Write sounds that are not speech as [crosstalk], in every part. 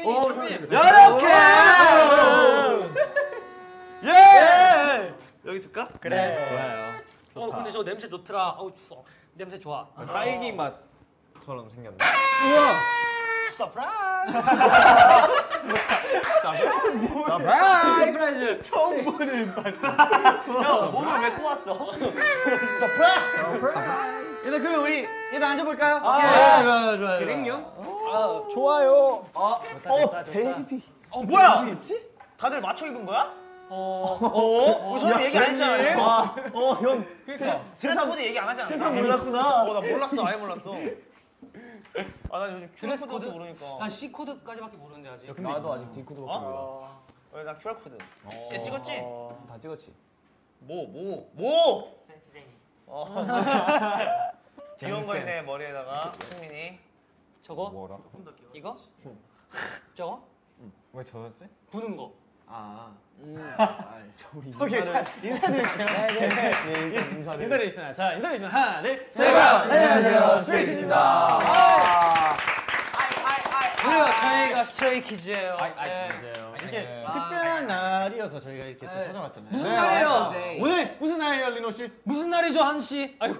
창빈이 창빈이. 이렇게. 예. 여기 둘까? 그래. 좋아요. 어 근데 저 냄새 좋더라. 어우 추워. 냄새 좋아. 딸기 맛처럼 생겼네. Surprise. Surprise. 처음 보는 형 몸을 왜 꼬았어? Surprise. 일단 그럼 우리 일단 앉아볼까요? 아, 좋아요, 좋아요. 그럼요. 좋아요. 어, baby. 어, 뭐야? 다들 맞춰 입은 거야? 어, 어, 우리 서로 얘기 안 했잖아요. 어, 형. 그러니까 dress code 얘기 안 하지 않았어? 세상 몰랐구나. 어, 나 몰랐어, 아예 몰랐어. 아, 나 요즘 dress code? 모르니까. 난 C 코드까지밖에 모르는데 아직. 나도 아직 D 코드밖에 몰라. 어? 어, 나 QR 코드. 얘 찍었지? 다 찍었지. 뭐, 뭐, 뭐? 센스쟁이. 어. [laughs] 귀여운 거 있네 머리에다가 승민이. 저거? 뭐라? 이거? [laughs] 저거? 왜 젖었지? 부는 거. 아. 오케이, 자 인사드릴게요. [laughs] 네, 인사를. 인사드리겠습니다. 자, 인사드리겠습니다. 하나, 둘, 셋. 안녕하세요, 스트레이키즈입니다. 우리가 저희가 스트레이 키즈예요. 네. 이게 아. 특별한 날이어서 저희가 이렇게 또 네. 찾아왔잖아요. 무슨 날이에요? 오늘 무슨 날이에요, 리노 씨? 무슨 날이죠 한 씨? 아이고.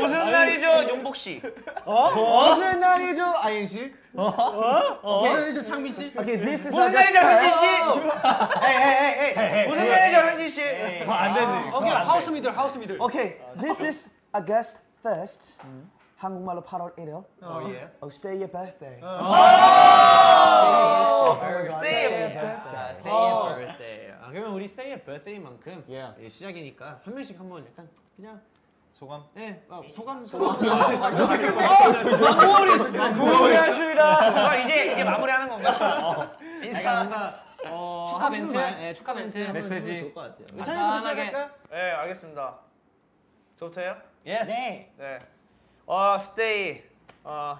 무슨 날이죠, 용복 씨? 어? 무슨 날이죠, 아인 씨? 무슨 날이죠 창빈 씨? 무슨 날이죠, 현진 씨? 에이, 에이, 에이, 에이. 무슨 날이죠, 현진 씨? 안 되지. 오케이 하우스 미들 하우스 미들. 오케이, this is August 1st. 한국말로 8월 1일. 어, 예. Oh, stay your birthday. Stay your birthday. Stay your birthday. 아, 그러면 우리 Stay your birthday만큼 Yeah. 예, 시작이니까 한 명씩 한번 약간 그냥 소감? 예, 어, 소감 소감. 마무리했습니다. 이제 이제 마무리하는 건가? 인사. 뭔가 어, 축하 멘트? 말, 예, 축하 멘트. 메시지. 해보면 좋을 것 같아요. 간단하게. 찬이부터 시작할까? 네, 알겠습니다. 저부터요? Yes. 네. 어, 스테이. 어,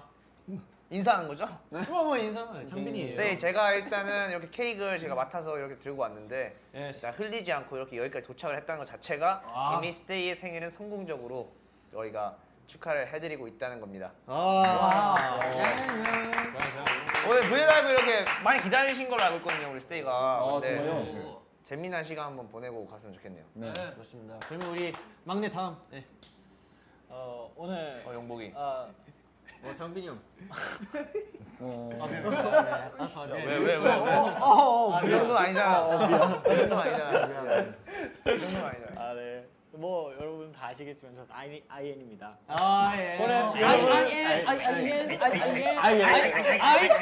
인사하는 거죠? 뭐, 뭐 인사. 창빈이. 스테이 제가 일단은 이렇게 케이크를 제가 맡아서 이렇게 들고 왔는데 일단 흘리지 않고 이렇게 여기까지 도착을 했다는 것 자체가 이미 스테이의 생일은 성공적으로 저희가 축하를 해드리고 있다는 겁니다. 오늘 브이라이브 이렇게 많이 기다리신 걸로 알고 있거든요, 우리 스테이가. 근데 정말요? 재미난 시간 한번 보내고 갔으면 좋겠네요. 네. 그렇습니다. 그러면 우리 막내 다음. 네. 어, 오늘 어, 영복이. 어 상빈이 형어왜왜왜어어이 정도 아니잖아. 이 정도 아니잖아. 이 정도 아니잖아. 아, 네. 뭐 여러분 다 아시겠지만 저 아이 아이엔입니다. 아 예. 그래. 아이엔 아이엔 아이엔 아이엔 아이엔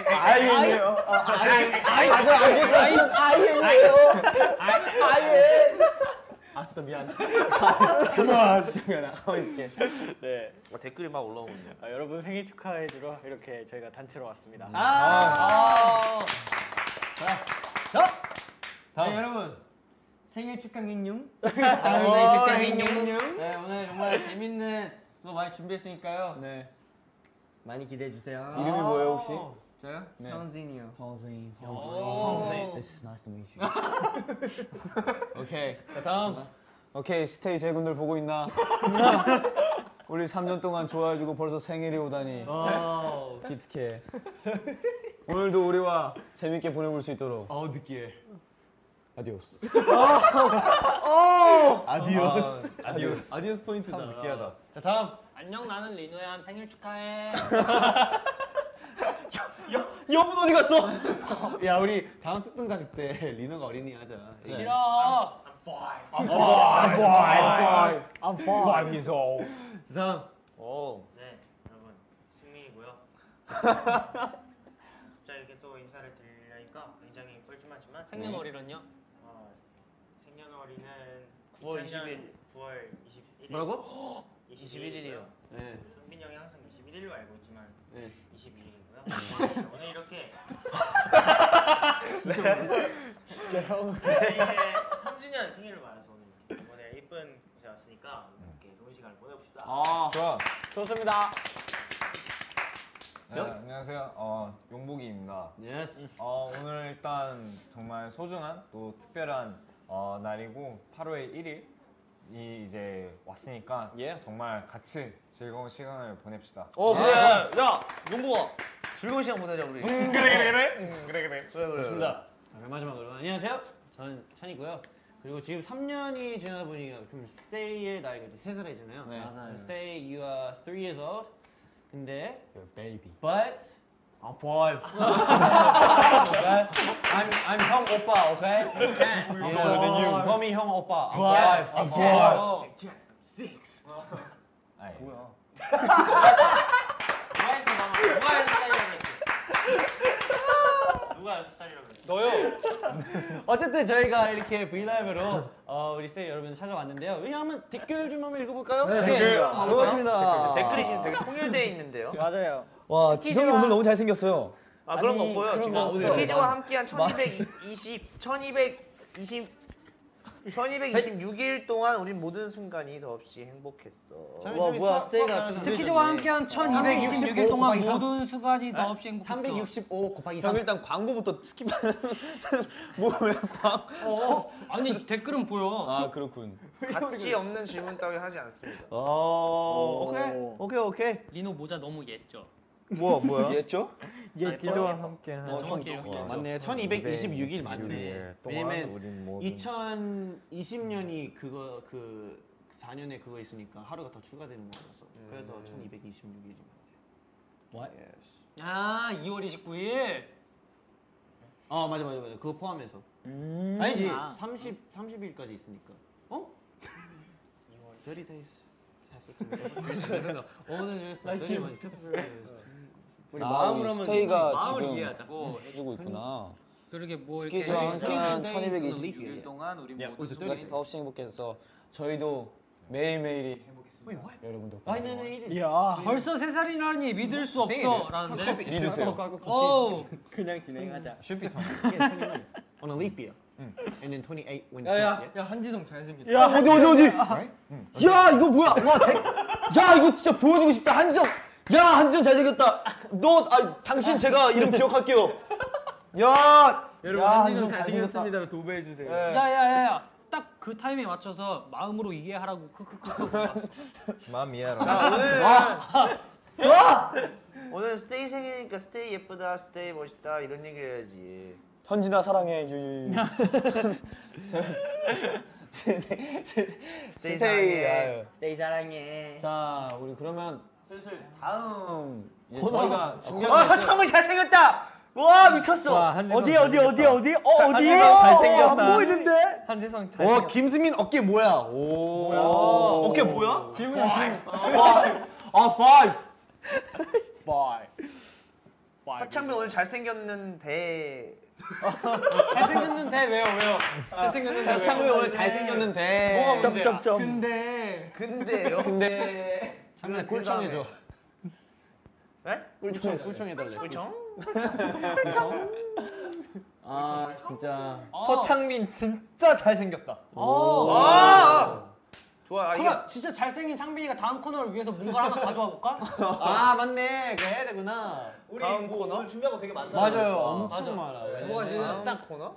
아이엔이요. 아이엔 아이엔 아이엔 아이엔 아이엔 알았어, 미안. [laughs] 그만. 미안, 가만히 있을게. 네. 어, 댓글이 막 올라오고 있네요. 아, 여러분 생일 축하해 주러 이렇게 저희가 단체로 왔습니다. 아. 네, 여러분. 생일 축하 인용. [laughs] 생일 축하 인용. 네, 오늘 정말 재밌는 거 많이 준비했으니까요. 네. 많이 기대해 주세요. 이름이 뭐예요, 혹시? 저요? 네. 현진이요. 현진. 현진. This is nice to meet you. [laughs] 오케이. 자, 다음. 오케이 스테이 제군들 보고 있나? [laughs] 우리 3년 동안 좋아해주고 벌써 생일이 오다니 어, 기특해. 오늘도 우리와 재밌게 보내볼 수 있도록 어, 느끼해. Adiós. [laughs] Adiós. Adiós. Adiós 포인트다. 참 느끼하다. 자, 다음. 안녕 나는 리노야 생일 축하해. 영혼 어디 갔어? [laughs] 야, 우리 다음 습등 가족 때 리노가 어린이 하자. 싫어. I'm five years old. 자, 다음. 오. 네, 여러분 승민이고요. 갑자기 [laughs] 이렇게 또 인사를 드리려니까 굉장히 뻘쭘하지만 생년월일은요? 어, 생년월일은 9월 2000년 9월 21일. 뭐라고? [gasps] 21일이요. 네. 성빈이 형이 항상 21일로 알고 있지만 네. 22일이고요. 오늘 이렇게 진짜 형. 네, 이제 3주년 생일을 맞아서 오늘 이렇게 이번에 예쁜 곳에 왔으니까 이렇게 좋은 시간을 보내봅시다. 아. 좋아. 좋습니다. 네, 안녕하세요. 어, 용복이입니다. Yes. 어, 오늘 일단 정말 소중한 또 특별한 어, 날이고 8월 1일 이제 왔으니까 예. 정말 같이 즐거운 시간을 보냅시다. 어 그래. 야 용보가 즐거운 시간 보내자 우리. 그래 그래 그래. 음, 그래 그래. 그래 그래. 좋습니다. 자, 그럼 마지막으로 안녕하세요. 저는 찬이고요. 그리고 지금 3년이 지나다 보니까 그럼 스테이의 나이가 이제 3살이잖아요. 네. 맞아요. 스테이 you are 3 years old. 근데 Your baby. but I'm five. okay? I'm I'm 형 오빠, okay? Okay. older than you. 형이 형 오빠. I'm five. I'm five. 어. 아이. 누가 여섯 살이라고 그랬어? 누가 여섯 살이라고 그랬어? 너요. [laughs] 어쨌든 저희가 이렇게 브이라이브로 어, 우리 스테이 여러분 찾아왔는데요. 왜냐하면 댓글 좀 한번 읽어볼까요? 댓글. 좋습니다. 댓글이 지금 되게 통일되어 있는데요. [laughs] 맞아요. 와 지성이 오늘 너무 잘생겼어요. 아 그런 거 없고요. 지금. 스키즈와 함께한 1220, 1220, 1226일 동안 우린 모든 순간이 더없이 행복했어. 수학- 수학 잘하는 스키즈와 함께한 1226일 동안 모든 수간이 다 없이 행복했어. 365 곱하기 형 3. 일단 광고부터 스킵하는 [laughs] 뭐왜 광? 아니 댓글은 보여. 아 그렇군. 가치 없는 질문 따위 하지 않습니다. 어, 오케이. 오케이, 오케이. 리노 모자 너무 옛죠. 뭐야 뭐야? 얘죠? 스키즈와 함께 한 정확해요. 맞네. 1226일 맞네. 왜냐면 우린 모든 2020년이 그거 그 4년에 그거 있으니까 하루가 더 추가되는 거라서. 그래서 1226일이 아 2월 29일. 어, 맞아 맞아 맞아. 그거 포함해서. 아니지. 아. 30 30일까지 있으니까. 어? 30 days. [laughs] [laughs] 오늘 30 우리 마음으로 하면 스테이가 마음을 지금 이해하자고. 해주고 있구나. 그러게 뭐 이렇게 is 1226일 동안 우리 모두 순간 더 없이 행복해서 저희도 매일매일이 행복했습니다. 여러분도. 나는 일이 벌써 세 살이라니 믿을 수 없어 라는데. 믿으세요. 오. 그냥 진행하자. Should be time. [laughs] On a leap year. And then 28 when 야야? 야 한지성 잘생겼다. 야 어디 어디 어디? 야 이거 뭐야? 와 대... 야 이거 진짜 보여주고 싶다 한지성. 야 한지성 잘생겼다. 너 아 당신 제가 이름 기억할게요. 야 여러분 한지성 잘생겼습니다. 도배해 주세요. 야야야야. 딱 그 타임에 맞춰서 마음으로 이해하라고 크크크크. 마음 이해하라. 오늘 오늘 스테이 생일이니까 스테이 예쁘다, 스테이 멋있다 이런 얘기 해야지. 현진아 사랑해 유유. [laughs] 스테이 스테이. 사랑해. 아유. 스테이 사랑해. 자 우리 그러면 슬슬 다음 이제. 저희가 준비한 와, 게 있어요. 형은 잘생겼다. 와 미쳤어. 어디 어디 어디 어디? 어 어디? 한지성 잘생겼다. 안 보이는데? 한지성 와 김수민 어깨 뭐야? 오. 어깨 뭐야? 질문이 질문. 아 five. 박창빈 오늘 잘생겼는데 잘생겼는데 왜요 왜요? 잘생겼는데? 창빈 오늘 잘생겼는데. 뭐가 문제야? 점점점. 근데요. 근데 장난 꿀청해줘. 네? 꿀청 꿀청 해달래. 그렇죠? 아 진짜. 서창민 진짜 잘생겼다. 오. 아, 좋아. 아, 그럼 진짜 잘생긴 창빈이가 다음 코너를 위해서 뭔가 하나 가져와 볼까? [laughs] 아 맞네. 그거 해야 되구나. 다음 코너? 준비한 거 되게 많잖아. 맞아요. 엄청 많아. 뭐가 지금 다음 딱 코너?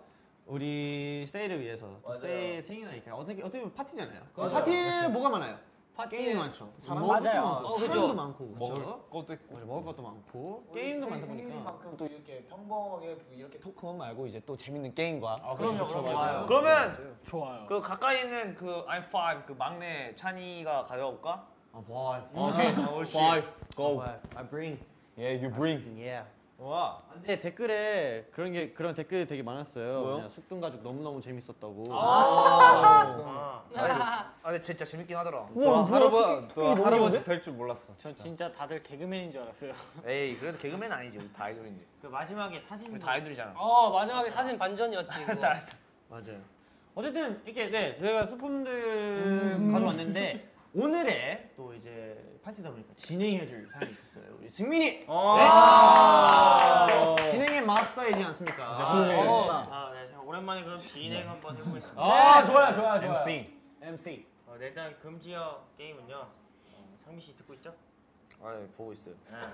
우리 스테이를 위해서 또 스테이 생일이니까 어떻게 어떻게 보면 파티잖아요. 맞아요. 파티에 뭐가 많아요? 파티에 게임이 많죠. 사람 맞아요. 많고, 어. 사람도 많고, 먹을 그죠? 것도 있고. 맞아, 먹을 것도 많고, 게임도 많다 보니까. 만큼 또 이렇게 평범하게 이렇게 토크만 말고 이제 또 재밌는 게임과. 아, 그렇죠, 그렇죠, 맞아요. 그러면 좋아요. 그 가까이 있는 그 I'm five 그 막내 찬이가 가져올까? 아, boy. 오케이. 옳지. Five. Go. I bring. Yeah, you bring. Yeah. 와. 근데 댓글에 그런 게 그런 댓글이 되게 많았어요. 뭐요? 그냥 숙둥 가족 너무 너무 재밌었다고. 아, 아, 근데 진짜 재밌긴 하더라. 와, 할아버지, 또 할아버지 될 줄 몰랐어. 전 진짜 다들 개그맨인 줄 알았어요. 에이, 그래도 개그맨 아니지. 우리 다 아이돌인데. 그 마지막에 사진. 우리 다 아이돌이잖아. 어 마지막에 사진 반전이었지. 알았어, 알았어. 맞아요. 어쨌든 이렇게 네 저희가 소품들 가져왔는데 오늘의 또 이제 파티다 보니까 진행해줄 사람이 있었어요. 우리 승민이. 네. 진행의 마스터이지 않습니까? 어. 아, 네, 제가 오랜만에 그럼 진행 한번 해보겠습니다. 아 좋아요 좋아요 좋아요. MC. MC. 어, 네, 일단 금지어 게임은요. 어, 창민 씨 듣고 있죠? 아, 보고 있어요. 아,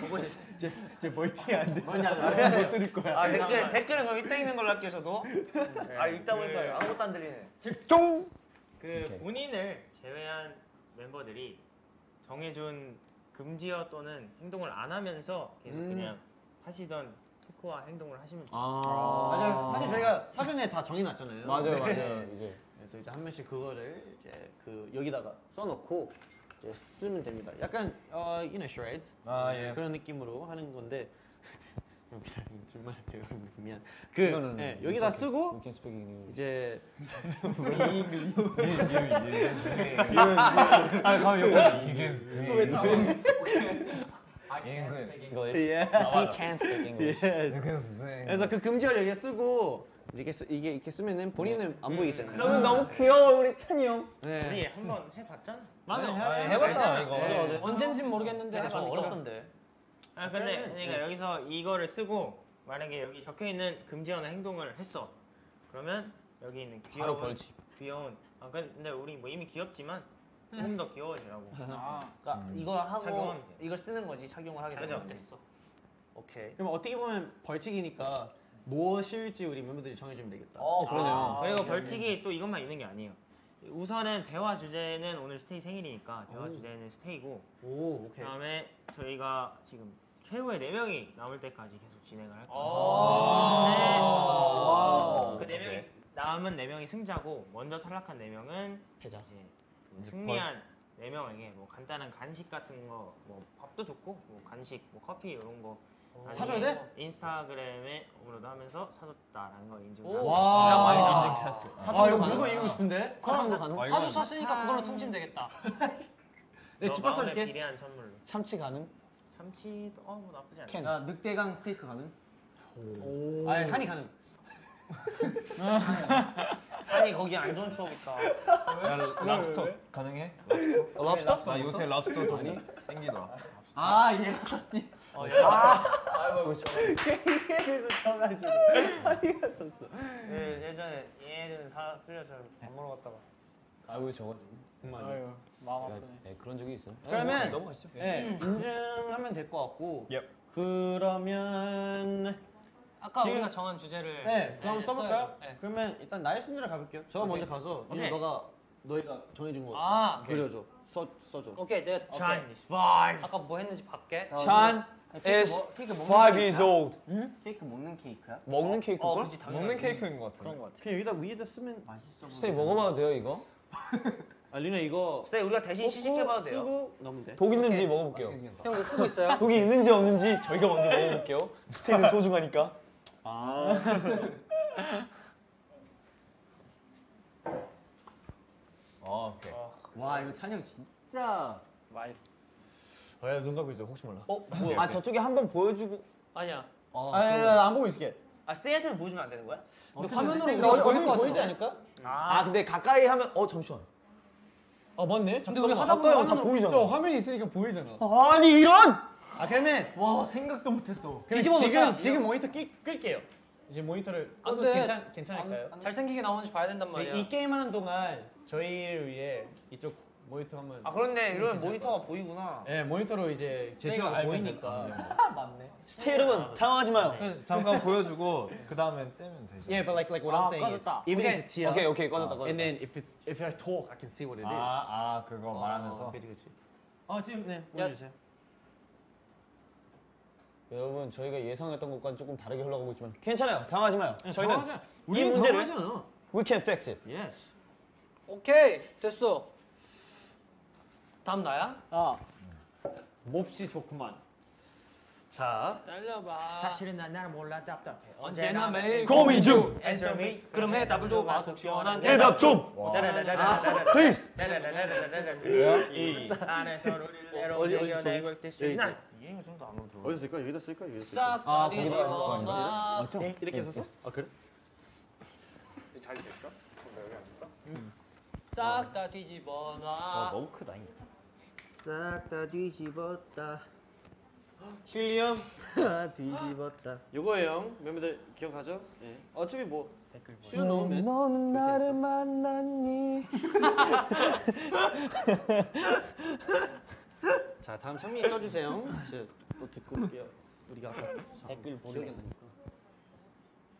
보고 있어요. [laughs] 제 멀티 안 돼. 뭐냐고. 못 들을 거야. 아, 댓글 댓글은 그럼 이따 있는 걸로 할게요, 저도. 아, 이따 보니까 아무것도 안 들리네. 집중. 그 오케이. 본인을 제외한 멤버들이 정해준 금지어 또는 행동을 안 하면서 계속 음. 그냥 하시던 토크와 행동을 하시면 돼요. 아, 맞아요. 사실 저희가 사전에 다 정해놨잖아요. 맞아요, 네. 맞아요. [laughs] 이제 그래서 이제 한 명씩 그거를 이제 그 여기다가 써놓고 이제 쓰면 됩니다. 약간 어, you know, charades 아 예. 그런 느낌으로 하는 건데. 미안, 둘만 대화 미안. 그 No, no, no, 네, no. 여기다 It's okay. 쓰고 We [laughs] can speak English. 이제 아 가면 여기 이게 yeah, he can speak English. 그래서 그 금지어를 여기 쓰고 이렇게 쓰, 이게 이렇게 쓰면은 본인은 안 보이잖아요. 그러면 너무 귀여워 우리 찬이 형. 네. 우리 한번 해봤잖아. 맞아. 해봤잖아 이거. 네. 언젠진 모르겠는데. 해봤어. 어렵던데. 아 근데 그러니까 여기서 이거를 쓰고 만약에 여기 적혀 있는 금지어나 행동을 했어. 그러면 여기 있는 귀여운 바로 벌칙. 귀여운. 아 근데 우리 뭐 이미 귀엽지만 조금 더 귀여워지라고. 그러니까 이거 하고. 이걸 쓰는 거지 착용을 하게? 되면 됐어. 오케이. 그럼 어떻게 보면 벌칙이니까 무엇일지 우리 멤버들이 정해주면 되겠다. 어 그러네요. 그리고 벌칙이 또 이것만 있는 게 아니에요. 우선은 대화 주제는 오늘 스테이 생일이니까 대화 주제는 스테이고 오 오케이. 그다음에 저희가 지금 최후의 네 명이 남을 때까지 계속 진행을 할 거예요. Wow. 그 네 명이 남은 네 명이 승자고 먼저 탈락한 네 명은 패자. 이제 그 승리한 네 명에게 뭐 간단한 간식 같은 거, 뭐 밥도 좋고 뭐 간식, 뭐 커피 이런 거 사줘야 돼? 인스타그램에 업로드 하면서 사줬다라는 걸 인증을 오. 와. 많이 인증샷. 아 이거 무조건 이기고 싶은데. 사탕도 가능? 사주 샀으니까 그걸로 퉁치면 되겠다. [laughs] 네, 집밥 사줄게. 비례한 선물로 참치 가능? 참치도 어뭐 나쁘지 않아. 캔. 야 늑대강 스테이크 가능? 오. 아니 한이 가능. [laughs] 한이 거기 안 좋은 추억 있다. 랍스터 가능해? 어, 랍스터? 나 요새 랍스터 좀 땡기더라. 아 얘가 샀지. 어, 야. 그래서 져가지고 한이가 샀어. 그 예전에 얘는 사 쓸려서 밥 먹으러 갔다가 아이고 저거. 맞아. 마음 아프네. 네, 그런 적이 있어. 그러면 넘어가시죠. 네, 인증하면 될 것 같고. Yep. 그러면 아까 우리가 정한 주제를 네, 그럼 네, 써볼까요? 네. 그러면 일단 나의 순으로 가볼게요. 저 먼저 가서 오케이. 너가 너희가 정해준 거 아, 그려줘. 써 써줘. 오케이, 내가 Chinese five. 아까 뭐 했는지 밖에. Chan is five years old. 케이크 먹는 케이크야? 먹는 케이크 어, 걸? 그렇지 당연히 먹는 케이크인 것 같은데. 그런 거 같아. 그냥 여기다 위에다 쓰면 맛있어. 스테이 먹어봐도 돼요 이거? 아 리나 이거 네, 우리가 대신 시식해봐도 돼요. 쓰고 넣으면 돼. 독 있는지 먹어볼게요. 형 이거 쓰고 있어요? [laughs] 독이 있는지 없는지 저희가 먼저 먹어볼게요. 스테이는 소중하니까. 어, 오케이. 와 이거 찬영 진짜. 많이 왜눈 감고 있어? 혹시 몰라. 어? 뭐야? 아 저쪽에 한 번 보여주고. 아니야. 아안 보고 있을게. 아 스테이한테는 보여주면 안 되는 거야? 근데 화면으로 근데 우리가 어디- 보일 어디 것 보이지? 않을까? 아, 아 근데 가까이 하면 어 잠시만. 아 맞네. 근데 우리 하다 보면 다 화면으로- 보이잖아. 저 화면이 있으니까 보이잖아. 아니 이런! 아 그러면 와 생각도 못 했어. 그럼 뒤집어 지금. 지금 모니터 끌, 끌게요. 이제 모니터를 안 꺼도 돼. 괜찮 괜찮을까요? 잘생기게 나오는지 봐야 된단 말이야. 이 게임 하는 동안 저희를 위해 이쪽 모니터 한번 아 그런데 이러면 모니터가 보이구나. 네 모니터로 이제 제시가 보이니까 [laughs] 맞네. 스테이 여러분 당황하지 마요. 잠깐 보여주고 그 다음에 떼면 되죠. Yeah, but like like what I'm 아, saying is 꺼졌다. even if it's here, 오케이 오케이 꺼졌다 꺼졌다. and then if it's if I talk, I can see what it is. 아, 아 그거 말하면서. 그렇지 그렇지. 어 지금 네 보여주세요. 여러분 저희가 예상했던 것과는 조금 다르게 흘러가고 있지만 괜찮아요. 당황하지 마요. 저희는 당황하지 않아. 이 문제를 당황하지 않아. we can fix it. Yes. 오케이, 됐어. 다음 나야? 아 몹시 좋구만. 자, 달려봐. 사실은 난날 몰라 답답해. 언제나 매일 고민 중. Answer me. 그럼 해 답을 줘봐. 속 시원한 대답 좀. Please. 이 안에서 우리를 내고 있듯이 난 정도 안 오더라. 어디 쓸까? 여기다 쓸까? 여기다 쓸까? 아, 뒤집어놔. 이렇게 했었어? 아 그래? 싹다 뒤집어 놔. 너무 크다. 싹 다 뒤집었다. 힐리엄 다 뒤집었다. 요거예요. 멤버들 기억하죠? 네. 어차피 뭐 댓글 넣으면 넌 나를 만났니? [laughs] 자 다음 창민이 써주세요. 제가 또 듣고 올게요. 우리가 아까 댓글 나니까.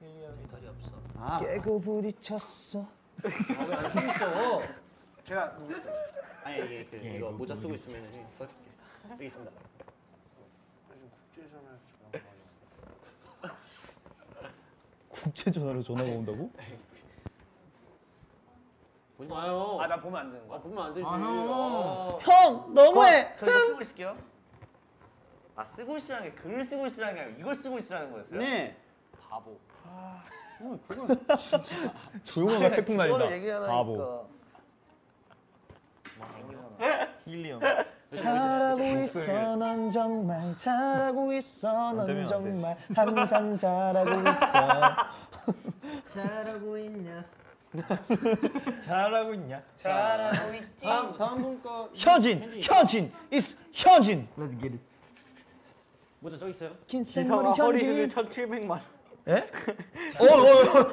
힐리엄이 다리 없어. 아, 깨고 부딪혔어. 왜안 쓰고 있어? 제가 아니 이게 그 이거 모자 쓰고 있으면 써줄게. 여기 있습니다. 국제 전화로 전화가 온다고? 보지 마요. 아나 보면 안 되는 거야? 아, 보면 안 되지. 어. 형 너무해. 저 이거 쓰고 있을게요. 아 쓰고 있으라는 게 글을 쓰고 있으라는 게 아니라 이걸 쓰고 있으라는 거였어요? 네. 바보. [laughs] 조용한 태풍 날린다. 그거를 얘기하다니까. 바보. 힐리엄. 잘하고 있어 넌 정말 잘하고 있어 넌. 정말 항상 잘하고 있어 잘하고 있냐? 잘하고 있냐? 잘하고 있지. 다음 다음 분 거. 현진, 현진, is 현진. Let's get it 모자 저기 있어요. 긴 기사와 생머리 허리 수술 현진 1,700만 원. 어, 어,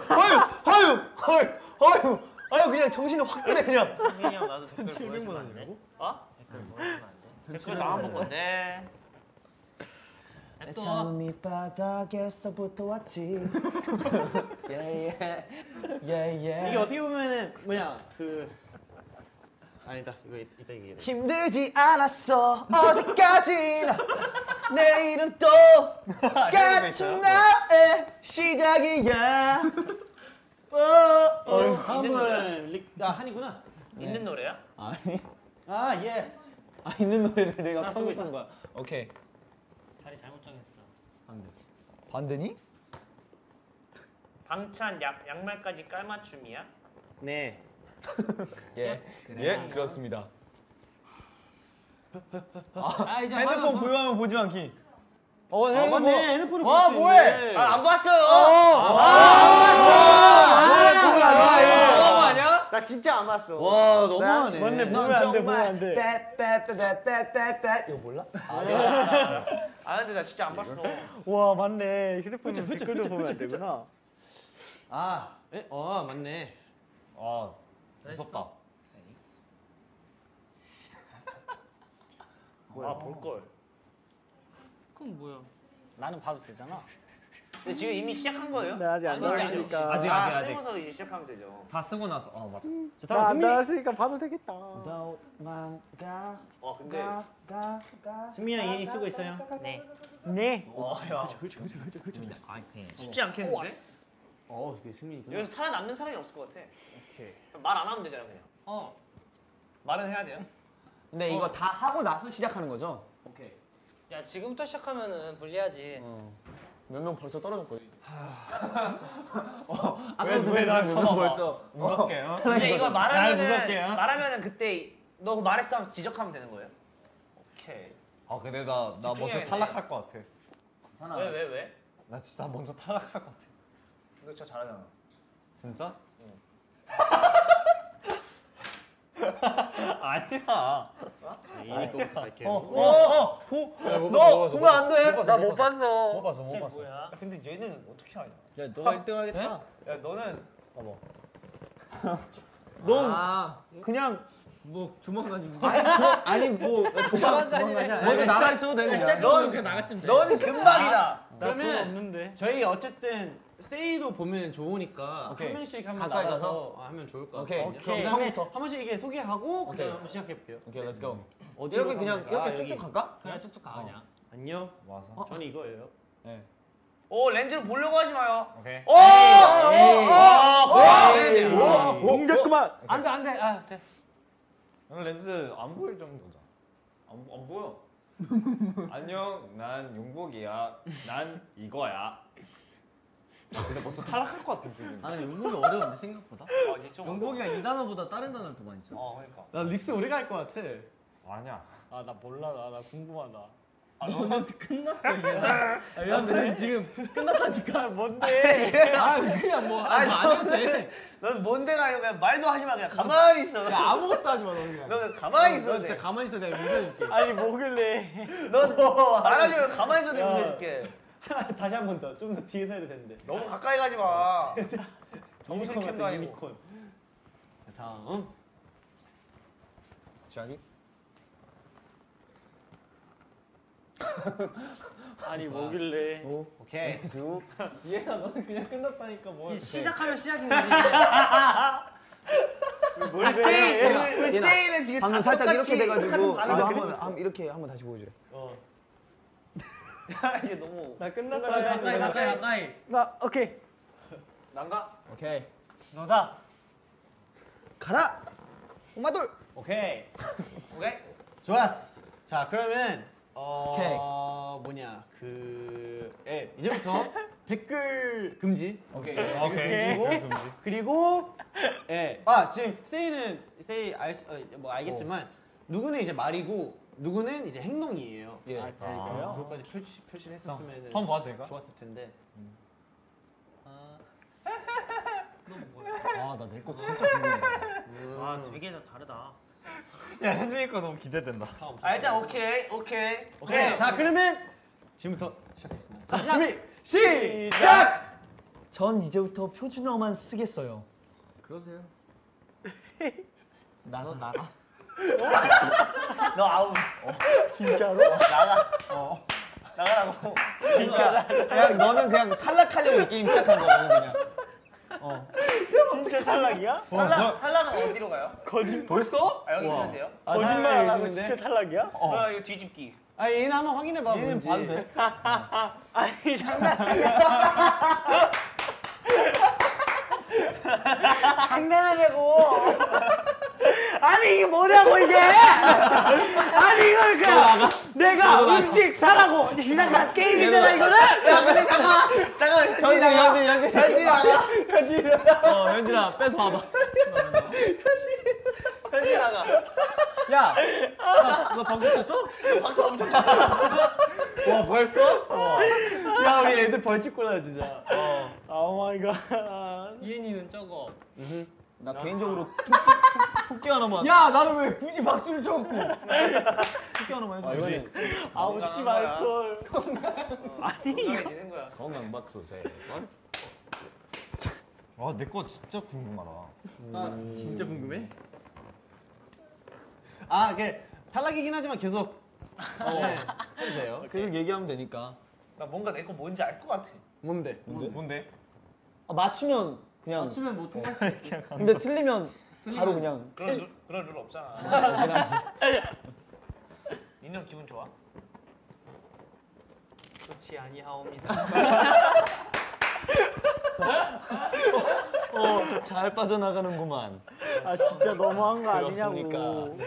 아유, 아유, 아유, 그냥 정신이 확 드네 그냥. 민이 형 나도 댓글 [laughs] 보여주면 안 돼? 어? 댓글 보여주면 안 돼? 댓글 나만 볼 건데. 또 삶이 바닥에서부터 왔지 [laughs] 예예 예예 이게 어떻게 보면은 뭐냐 그 아니다 이거 이- 이따 얘기해. 힘들지 않았어 어디까지나 [laughs] 내일은 또 같은 나의 시작이야 어, 다음은 릭, 아 한이구나. 있는 노래야? 아 yes. 아 있는 노래를 내가 나 쓰고 있어. 편곡한 거야. 오케이. 자리 잘못 정했어. 반대니? 방찬 양, 양말까지 깔맞춤이야? 네. [laughs] 예, 예, 그렇습니다. 아 이제 핸드폰 화면 보여하면 보지 않기. 어, 아, 맞네. 핸드폰을 와, 볼수 뭐해? 있네. 아안 봤어요. 너무 아니야? 나 진짜 안 봤어. 와 너무하네. 맞네 보면 안 돼, 보면 안 돼. 빼빼빼빼빼빼빼 이거 몰라? 아 근데 나 진짜 안 봤어. 와 맞네. 휴대폰은 댓글도 보면 안 되구나. 아, 에? 어 맞네. 아 무섭다. 아볼 걸. 그럼 뭐야? 나는 봐도 되잖아. 근데 지금 이미 시작한 거예요? 나 아직 안 아니지. 나왔으니까. 아직, 아, 아직, 아직. 쓰고서 이제 시작하면 되죠. 다 쓰고 나서 어 맞아. 자 다음 나 안 승민이. 나왔으니까 봐도 되겠다. 도망가 어 근데 승민이 형 이니 쓰고 있어요. 네. 네. 와야 쉽지 않겠는데? 어, 이게 승민이. 여기서 살아남는 사람이 없을 것 같아. 말안 하면 되잖아 그냥. 어. 말은 해야 돼요. 근데 이거 다 하고 나서 시작하는 거죠? 야 지금부터 시작하면은 불리하지. 몇명 벌써 떨어졌거든. [laughs] 왜왜나 명 벌써. 무섭게. 어? 근데 이거 날 말하면은 어? 말하면은 그때 너 말했어 하면 지적하면 되는 거예요? 오케이. 아 근데 나나 먼저. 탈락할 것 같아. 왜 왜 왜? 나 진짜 먼저 탈락할 것 같아. 너 진짜 잘하잖아. 진짜? [laughs] 아니야. 이니 거부터 갈게요. 어, 너 보면 안 돼. 나 못 봤어. 못 봤어 못쟤 봤어. 뭐야? 근데 얘는 어떻게 하냐? 야 너가 1등 하겠다. 야 너는 넌 그냥 뭐 조만간이. 아니 뭐 [laughs] 도망가냐? 먼저 나가 있어도 돼 그냥. 넌 그냥 나갔으면 돼. 넌 금방이다. 그러면 없는데. 저희 어쨌든 스테이도 보면 좋으니까 오케이. 한 명씩 한번 가까이 나가서 하면 좋을 것 오케이. 같아요. 오케이. 그다음에 처음부터. 한 번씩 이렇게 소개하고 오케이. 그다음 한번 시작해 볼게요. 오케이, let's go. 어디로 이렇게 그냥 가면- 이렇게 아, 쭉쭉 여기. 갈까? 그래 쭉쭉 가 그냥. 안녕. 와서. 저는 이거예요. 오 렌즈를 보려고 하지 마요. 오케이. 오! 오! 동작 그만. 안돼 안돼. 아 돼. 오늘 렌즈 안 보일 정도자. 안, 안 보여. 안녕, 난 용복이야. 난 이거야. 아, 근데 먼저 탈락할 것 같은 기분. 아, 용복이 어려운데 생각보다. 어, 이제 좀 용복이가 이 단어보다 다른 단어를 더 많이 써. 어 그러니까. 나 릭스 오래 갈 것 같아. 아니야. 아 나 몰라 나, 나 궁금하다. 너는 끝났어 이게. [laughs] 아, 미안해. 지금 끝났다니까. 뭔데? [laughs] 아 그냥 뭐 아니 안 해도 돼. 넌 뭔데가 아니고 그냥 말도 하지 마 그냥 가만히 있어. 야, 아무것도 하지 마 너 그냥. 너는 가만히 있어. 너 진짜 가만히 있어 내가 믿어줄게. 아니 뭐길래? [laughs] 넌 말하지 말고 가만히 있어 내가 웃어줄게. [laughs] 다시 한 번 더. 좀 더 뒤에서 해도 되는데. 너무 가까이 가지 마. [laughs] 유니콘 캠도 아니고. 유니콘. 자, 다음. 자기? [laughs] 아니 뭐길래? 오케이. 얘가 너는 그냥 끝났다니까 뭘. 이 시작하면 시작인 거지. 우리 스테이 스테이는 지금 방금 다 살짝 이렇게 돼가지고 이거 한번 이렇게 한번 다시 보여주래. [laughs] 이제 너무 나 끝났어. 가까이 가까이 가까이. 나 오케이. 난가? 오케이. 너다. 가라. 엄마돌. 오케이. [laughs] 오케이. 좋았어. 자 그러면 어 뭐냐 그 예, 이제부터 [laughs] 댓글 금지. 오케이. 오케이. 금지고 그리고 예. 아 지금 세이는 세이 알뭐 알겠지만 누구는 이제 말이고 누구는 이제 행동이에요. 예. 아, 진짜요? 그것까지 표시 표시를 했었으면 한번 봐도 될까? 좋았을 텐데. 아나 내 거 진짜 궁금해. 아 되게 다 다르다. 야 현진이 거 너무 기대된다. 아 일단 오케이 오케이 오케이. 자 그러면 지금부터 시작하겠습니다. 자 준비 시작. 전 이제부터 표준어만 쓰겠어요. 그러세요. 나너 나가. 너 아웃 진짜로? 나가라고 그냥 너는 그냥 탈락하려고 이 게임 시작한 거야 그냥. 진짜 탈락이야? 탈락 탈락은 어디로 가요? 거짓 벌써? 아 여기 있으면 돼요? 거짓말 안 하고 진짜 탈락이야? 어 이거 뒤집기 아 얘는 한번 확인해 봐. 얘는 봐도 돼? 아니 장난. [laughs] 장난하냐고. 아니 이게 뭐냐고 이게. 아니 이걸 그냥 내가 음식 사라고 시작한 게임이잖아 이거는. 잠깐 현진이 나가 현진 현진. 현진이 나가 어 현진아 뺏어 와봐. 현진이 나가 야, 너 방금 쳤어? 와 벌써? 야 우리 애들 벌칙 골라주자. oh my god. 아이엔이는 저거. 나 개인적으로 [laughs] 토끼, 토 끼 하나만. 야, 나는 왜 굳이 박수를 쳐갖고? 토끼 하나만 해줘. 이거는 아 웃지 말걸. 건강해지는 거야 건강 박수 세. 와내 거 진짜 궁금하다. 아, 진짜 궁금해? 아, 그 탈락이긴 하지만 계속 네, 해도 돼요. 계속 얘기하면 되니까. 나 뭔가 내 거 뭔지 알 것 같아 뭔데? 뭔데? 뭔데? 아, 맞추면 그냥. 맞추면 뭐 통할 수 있어. 근데 틀리면 바로 그냥. 그런 룰, 그런 룰 없잖아 [laughs] 인형 기분 좋아? 좋지 아니하옵니다. 어, 잘 빠져나가는구만. 아 진짜 너무한 거? 아니냐고.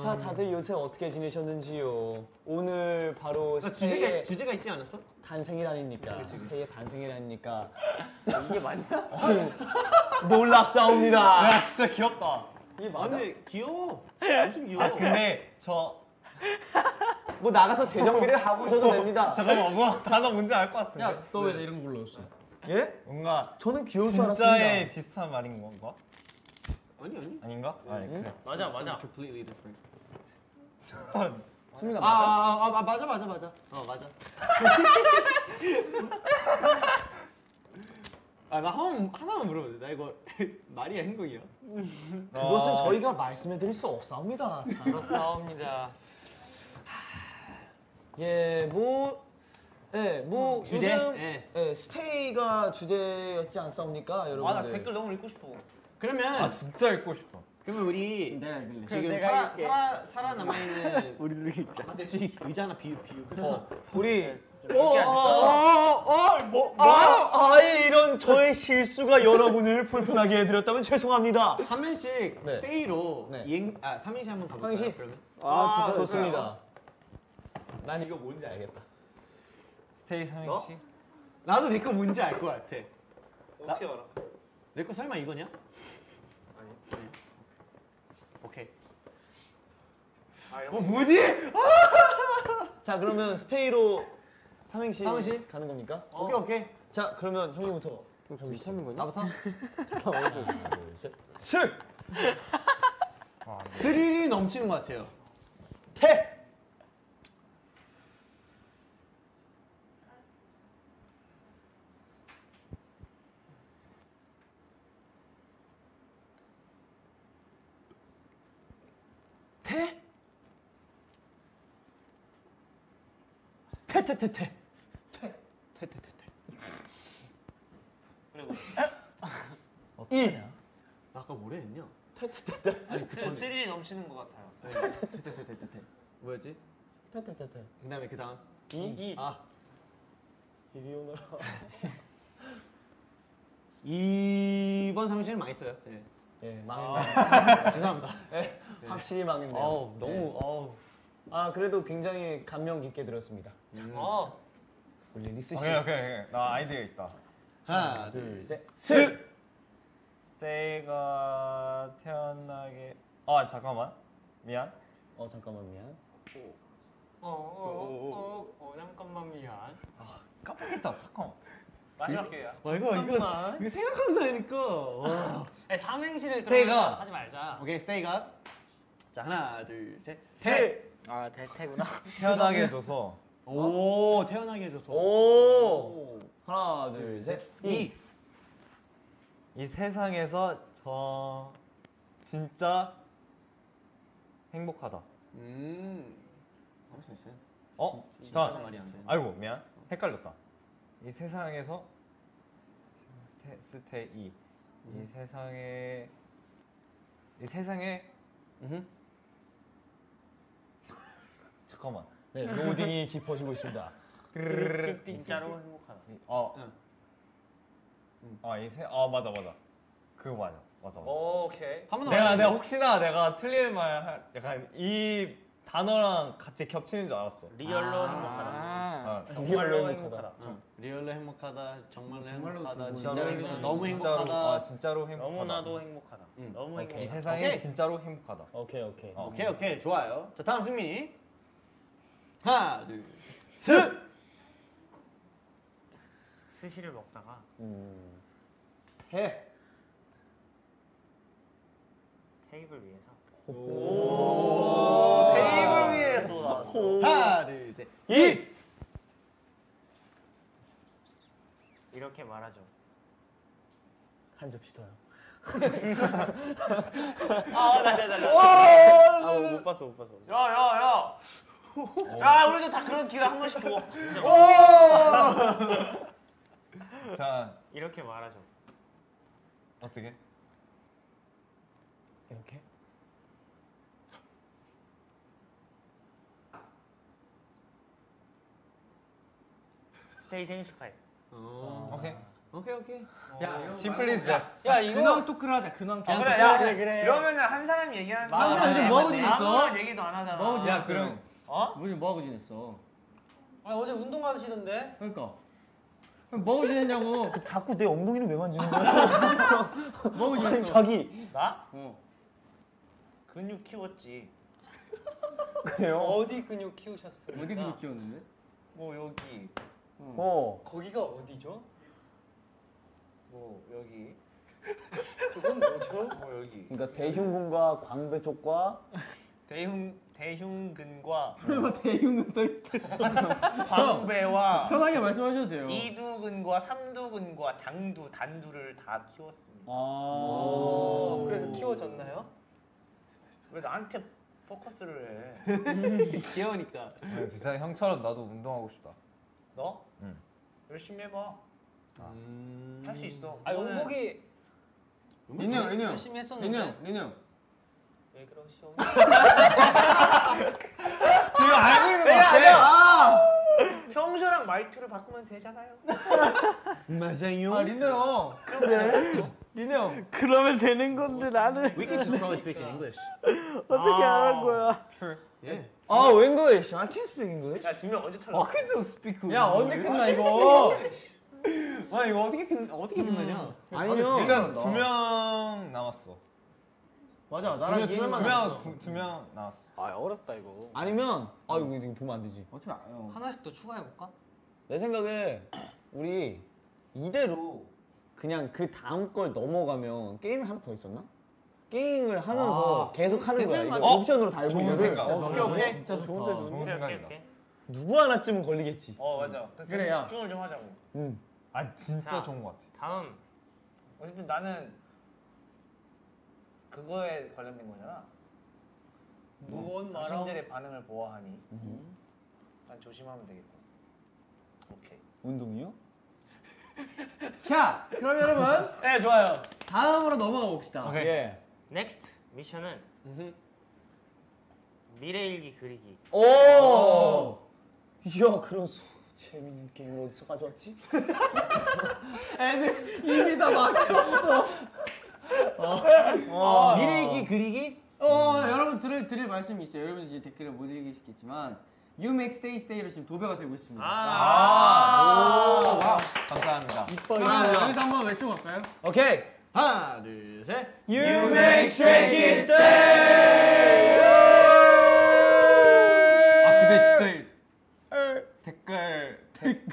자, 다들 요새 어떻게 지내셨는지요? 오늘 바로 나 주제가 스테이의 주제가 있지 않았어? 탄생이라니까. 스테이의 탄생이라니까. 이게 맞냐? 놀랍사옵니다. 야 진짜 귀엽다. 이게 맞아? 근데 귀여워. [laughs] 엄청 귀여워. 근데 저 뭐 나가서 재정비를 하고 오셔도 됩니다. [laughs] 잠깐만 뭐 단어 뭔지 알 것 같은데. 야, 너 왜 이런 거 불렀어? 예? 뭔가 저는 귀여울 줄 알았습니다. 비슷한 말인 건가? 아니 아니. 아닌가? 아니 그래. 맞아 맞아. Completely different. 소민아 아, 맞아? 아, 아, 아, 맞아 맞아 맞아. 어 맞아. [laughs] 아, 나 하나만, 돼. 나 이거 [laughs] 말이야 행동이야? 그것은 저희가 말씀해드릴 수 없사옵니다. 자, 그렇사옵니다. 예, 뭐, 예, 뭐 주제? 요즘 예. 예, 스테이가 주제였지 않사옵니까, 여러분들? 아나 댓글 너무 읽고 싶어 그러면 아 진짜 읽고 싶어. 그러면 우리. 지금 살아. 살아 살아남아 있는 [laughs] 우리도 있자. 아, 대충 의자 하나 비우 비우. 어, 우리 이렇게 앉을까? 뭐, 아, 아예 이런 저의 실수가 여러분을 불편하게 해드렸다면 죄송합니다. 한 명씩 네. 스테이로 네. 이행 아 삼행시 한번 가볼까요? 삼행시? 그러면 아, 진짜 좋습니다. 난 이거 뭔지 알겠다. 스테이 삼행시. 나도 내거 뭔지 알 것 같아. 어떻게 알아? 내 거 설마 이거냐? 아니. 오케이. 아, 어 뭐지? 자, 그러면 스테이로 삼행시, 삼행시? 가는 겁니까? 오케이 오케이. 자, 그러면 형님부터. 하는 거냐? 나부터. [laughs] 하나, 둘, 셋. 슥! 스릴이 넘치는 것 같아요. 태! 태? 태태태태. 테테테테. 그리고 이. 아까 뭐래 했냐? 스- 스릴이 넘치는 것 같아요. 테테테테테 뭐였지? 테테테테 그다음에 그 다음 이이 아 이리 오너라. [laughs] 이번 삼시는 망했어요. 네. 예, 아, 죄송합니다. 확실히 망했네요. 어우 너무 어우 아 그래도 굉장히 감명 깊게 들었습니다. 어. 우리 릭스 씨. 오케이 오케이 오케이. 나 아이디어 있다. 하나 둘 셋. 스. 스테이가 태어나게. 아 잠깐만. 미안. 어 잠깐만 미안. 어어어어 어, 잠깐만 미안. 깜빡했다. 잠깐. 마지막 기회야. 와 이거 이거 이거 생각하면서 하니까 와. 아니, 삼행시를 스테이가. 하지 말자. 오케이 스테이가 자 하나 둘 셋. 세. 아 대태구나. [laughs] 태어나게 해줘서. 오 태어나게 해줘서. 오. 하나 둘 셋. 이. 이 세상에서 저 진짜 행복하다. 음. 할수 있어요? 어? 진짜 자, 말이 안 돼. 아이고 미안. 헷갈렸다. 이 세상에서 스테 스테이 이 세상에 이 세상에 음. 잠깐만. 네 로딩이 깊어지고 있습니다. 진짜로 행복하다. 이- 어. 응. 아, 이 세, 아 맞아 맞아. 그거 맞아. 맞아. 맞아. 오 케이. 한번 내가 내가 혹시나 내가 틀릴 말 할- 약간 이 단어랑 같이 겹치는 줄 알았어. real로 행복하다. 아, 정말로 행복하다. 응. real로 행복하다. 정말로 정말로 행복하다. 그 진짜로 진짜로 행복하다. 너무 진짜로, 행복하다. 아, 진짜로 행복하다. 너무나도 행복하다. 응. 너무 이 행복하다. 세상에 오케이. 진짜로 행복하다. 오케이 오케이. 어. 오케이 오케이 좋아요. 자 다음 승민이. 하나 둘 셋. 스시를 먹다가 음. 해. 테이블 위에서 오. 테이블 위에서 나왔어. 하나 둘 셋. 이. 이렇게 말하죠. 한 접시 더요. [laughs] 아못 봤어 못 봤어. 야 야 야. 야 우리도 다 그런 기회 한 번씩 줘. [laughs] 자, 이렇게 말하죠. 어떻게? 이렇게. 스테이 생일 축하해. 오케이. 오케이 오케이. 야, simple is best. 야 이거 근황 토크를 하자. 근황 토크. 아, 그래, 야, 그래 그래. 이러면은 한 사람이 얘기하는 맞아, 동안 맞아, 뭐하고 지냈어? 아무런 얘기도 안 하잖아. 뭐하고 야, 그럼 어? 우리 뭐 하고 지냈어? 아, 어제 운동 가시던데? 그러니까. 그럼 뭐 하고 지냈냐고. 자꾸 내 엉덩이를 왜 만지는 거야? [laughs] 뭐 하고 지냈어? 자기. 나? 어. 근육 키웠지. 그래요? 어디 근육 키우셨어요? 어디 근육 키웠는데? 뭐 여기, 어. 거기가 어디죠? 뭐 여기, 그건 뭐죠? 뭐 여기. 그러니까 대흉근과 광배 쪽과 대흉 대흉근과 설마 대흉은 써있겠어. [laughs] 광배와 편하게 말씀하셔도 돼요. 이두근과 삼두근과 장두, 단두를 다 키웠습니다. 아. 어, 그래서 키워졌나요? 왜 나한테 포커스를 해? [laughs] 귀여우니까. 야, 진짜 형처럼 나도 운동하고 싶다. 너? 응. 열심히 해봐. 음. 할수 있어. 아, 용복이 린우 형, 린우 형. 열심히 했었는데. 린우 형, 린우 형. 왜 그러시오? [laughs] 지금 알고 있는 거 내가 같아. 아니야. 평소랑 말투를 바꾸면 되잖아요. 맞아요. 아 린우 형. 린우 형. 그러면 되는 건데 나는 We can just probably speak in English. 어떻게 안한 거야? 예. 아, English. I can't speak English. 야 두 명 언제 탈락? can just speak. 야, 언제 끝나 이거? 와 이거 어떻게 끝 어떻게 끝나냐? 아니요. 그러니까 두명 남았어. 맞아. 두 나랑 명, 두 명만 두 이해는 명, 두명 남았어. 아 어렵다 이거. 아니면 아 이거 이거 보면 안 되지. 어떻게 알아요? 하나씩 더 추가해 볼까? 내 생각에 우리 이대로 그냥 그 다음 걸 넘어가면 게임이 하나 더 있었나? 게임을 하면서 아, 계속 하는 거야. 이거 어? 옵션으로 달고 좋은 있는 생각. 오케이 오케이. 진짜 좋다. 좋은데 좋은 오케이, 생각이다. 오케이. 누구 하나쯤은 걸리겠지. 어 맞아. 그래, 야. 집중을 좀 하자고. 응. 아 진짜 자. 좋은 것 같아. 다음. 어쨌든 나는 그거에 관련된 거잖아. 무언 말하고 당신들의 반응을 보아하니 난 조심하면 되겠고. 오케이. 운동이요? [laughs] 자, 그럼 여러분. [laughs] 네 좋아요. 다음으로 넘어가 봅시다. 예. next mission은 미래일기 그리기. 오. 이야 그런 소, 재밌는 게임을 어디서 가져왔지? [laughs] 이미 다 막혔어. 어, 미래일기 그리기? 어, 여러분 드릴, 드릴 말씀이 있어요. 여러분 이제 댓글을 못 읽으시겠지만 You make stay stay로 지금 도배가 되고 있습니다. 아. 감사합니다. 그럼 여기서 한번 외치고 갈까요? 오케이. 하나, 둘, 셋. You make Stray Kids stay. 아 근데 진짜 댓글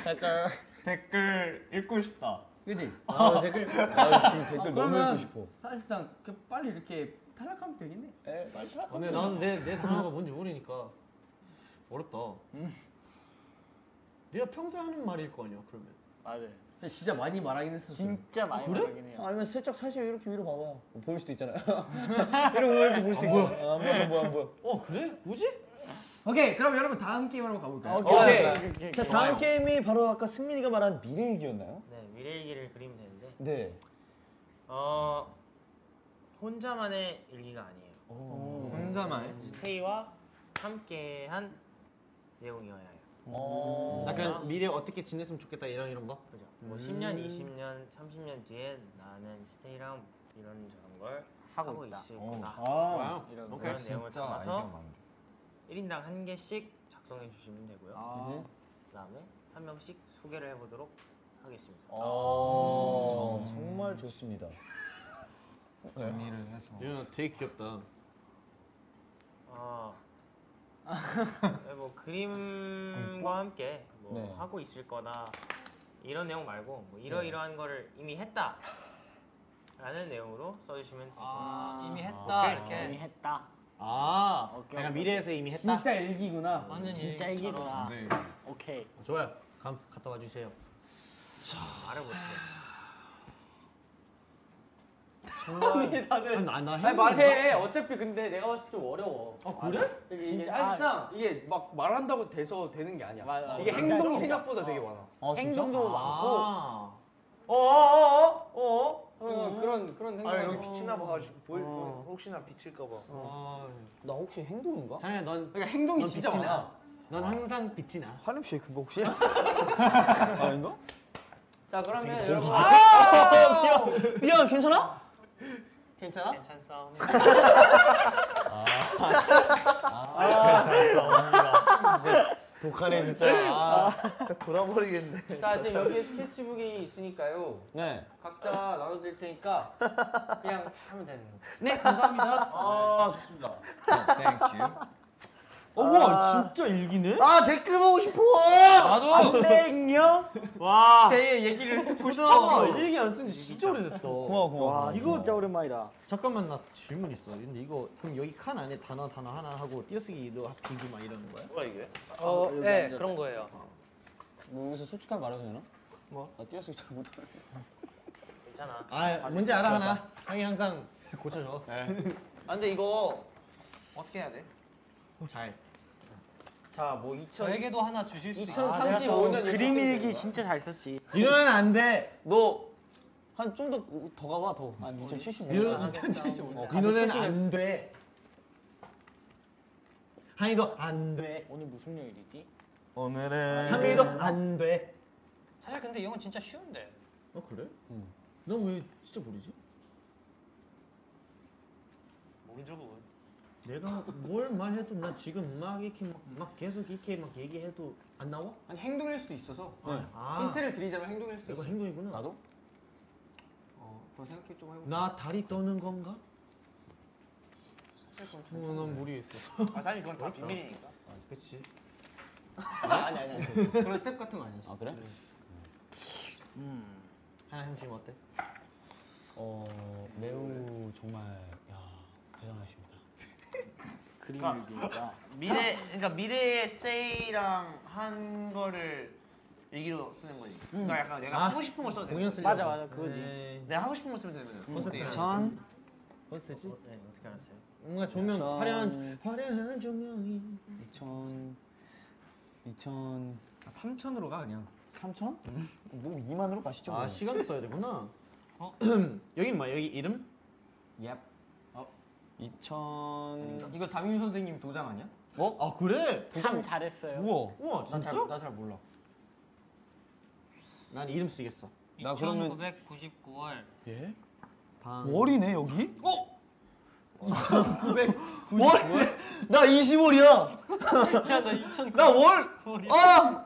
댓글 댓글 읽고 싶다. 그지? 아, 댓글. 아 지금 댓글 너무 그러면 읽고 싶어. 사실상 그 빨리 이렇게 탈락하면 되겠네. 에 빨리 타. 근데 나는 내, 내 단어가 뭔지 모르니까 어렵다. 내가 평소에 하는 말일 거 아니야, 그러면. 근데 진짜 많이 말하긴 했어. 진짜 많이 그래? 말하긴 해요. 아니면 살짝 사실 이렇게 위로 봐봐. 보일 수도 있잖아요. [laughs] 이러고 이렇게 볼 수도 있잖아. 아, 안 보여 안 보여 안 보여. 어, 그래? 뭐지? 오케이, 그럼 여러분 다음 게임 한번 가볼까요? 오케이. 자 다음 게임이 바로 아까 승민이가 말한 미래일기였나요? 네, 미래일기를 그리면 되는데 네. 어 혼자만의 일기가 아니에요. 혼자만. 스테이와 함께한 내용이어야 해요. 어. 약간 미래 어떻게 지냈으면 좋겠다 이런 이런 거. 그죠? 뭐 10년, 20년, 30년 뒤에 나는 스테이랑 이런 저런 걸 하고, 있을 거다. 아. 이런 오케이. 그런 내용을 진짜 담아서 아이디어 많은데. 1인당 한 개씩 작성해 주시면 되고요. 아. 그다음에 한 명씩 소개를 해보도록 하겠습니다. 어. 정말 좋습니다. 정리를 해서. 이거 되게 귀엽다. 어, 네, 뭐 그림과 함께 뭐 네. 하고 있을 거다 이런 내용 말고 뭐 이러이러한 거를 이미 했다 라는 내용으로 써주시면 될것 같습니다. 아, 이미 했다 이렇게. 이미 했다. 아, 오케이, 약간 오케이. 미래에서 이미 했다. 진짜 일기구나. 완전 진짜. 일기구나. 네. 오케이. 좋아요. 감 갔다 와 주세요. 말을 못해. 다들 나, 나 아니 말해. 어차피 근데 내가 봤을 때 좀 어려워. 아, 그래? 이게 진짜? 사실상 이게 막 말한다고 돼서 되는 게 아니야. 맞아, 이게 맞아. 행동이 진짜. 생각보다 되게 많아. 행동도 많고. 아. 어어어 어 어. 어. 그런 그런 행동. 아 여기 빛이 나봐가지고 보일 어. 혹시나 비칠까봐. 아. 나 혹시 행동인가? 장현아 넌 그러니까 행동이 넌 진짜 빛이 많아. 나. 넌 항상 빛이 나. 한음 쉐이크인가 혹시? [laughs] 아닌가? 자 그러면 여러분 미안 괜찮아? 괜찮아? 괜찮어. 독하네 진짜. 아. 돌아버리겠네. 자 지금 여기 스케치북이 있으니까요. 네. 각자 나눠드릴 테니까 그냥 하면 되는 거. 네 감사합니다. 아 좋습니다. thank you. 어머 진짜 일기네? 아 댓글 보고 싶어. 나도. 안돼요. 와. 제 얘기를 듣고 아, 싶어. 일기 안 쓴지 진짜 오래됐다. 고마워 고마워. 와, 이거- 진짜 오랜만이다. 잠깐만 나 질문 있어. 근데 이거 그럼 여기 칸 안에 단어 단어 하나 하고 띄어쓰기도 비기 막 이러는 거야? 뭐가 이게? 어, 네 그런 거예요. 뭐 여기서 솔직하게 말해도 되나? 뭐? 나 띄어쓰기 잘 못하네. 괜찮아. 아 뭔지 알아 하나. 형이 항상 고쳐줘. 아 근데 이거 어떻게 해야 돼? 잘. 자 뭐 2000. 저에게도 하나 주실 수 있어요. 2035년 그림 일기 진짜 잘 썼지. 이러면 안 돼. 너 한 좀 더 더 가봐 더. 한 2075. 이러면 2075. 어, 이노는 70. 안 돼. 한이도 안 돼. 오늘 무슨 요일이지? 오늘은 찬민이도 안 돼. 사실 근데 이 형은 진짜 쉬운데. 어 그래? 응. 넌왜 진짜 모르지? 모르죠 그건. 내가 뭘 말해도 나 지금 막 이렇게 막, 막 계속 이렇게 막 얘기해도 안 나와? 아니 행동일 수도 있어서. 아, 힌트를 드리자면 행동일 수도 이거 있어. 행동이구나. 나도? 어, 더 생각해 좀 해보. 나 다리 떠는 건가? 어, 난 모르겠어. 아 사실 그건 다 비밀이니까. 아, 그렇지. 아니 아니 아니. 그런 스텝 같은 거 아니었어. 아 그래? 음. 하나 형 지금 어때? 어 매우 정말 야 대단하십니다. 그림 일기니까. 미래 그러니까 미래의 스테이랑 한 거를 일기로 쓰는 거지. 그러니까 약간 내가 아, 하고 싶은 걸 써도 되는 공연. 쓰려고. 맞아, 맞아, 그거지. 네. 내가 하고 싶은 걸 쓰면 되는 거야. 콘서트 전 어떻지? 네 어떻게 알았어요? 뭔가 조명 전- 화려한 화려한 조명이 2000 2000 3천으로 가 그냥. 3000? 뭐 2만으로 가시죠. 아 뭐. 시간 써야 되구나. [clears throat] 여기 뭐야? 여기 이름? 얍. 어. 2000 이거 담임 선생님 도장 아니야? 어? 아 그래? 참 잘했어요. 우와. 우와 진짜? 나 잘 몰라. 난 이름 쓰겠어. 나 그러면 1999월 예? 월이네 여기? 어? 월? [laughs] 나 20월이야. 야 나 2009월 나 월. 아!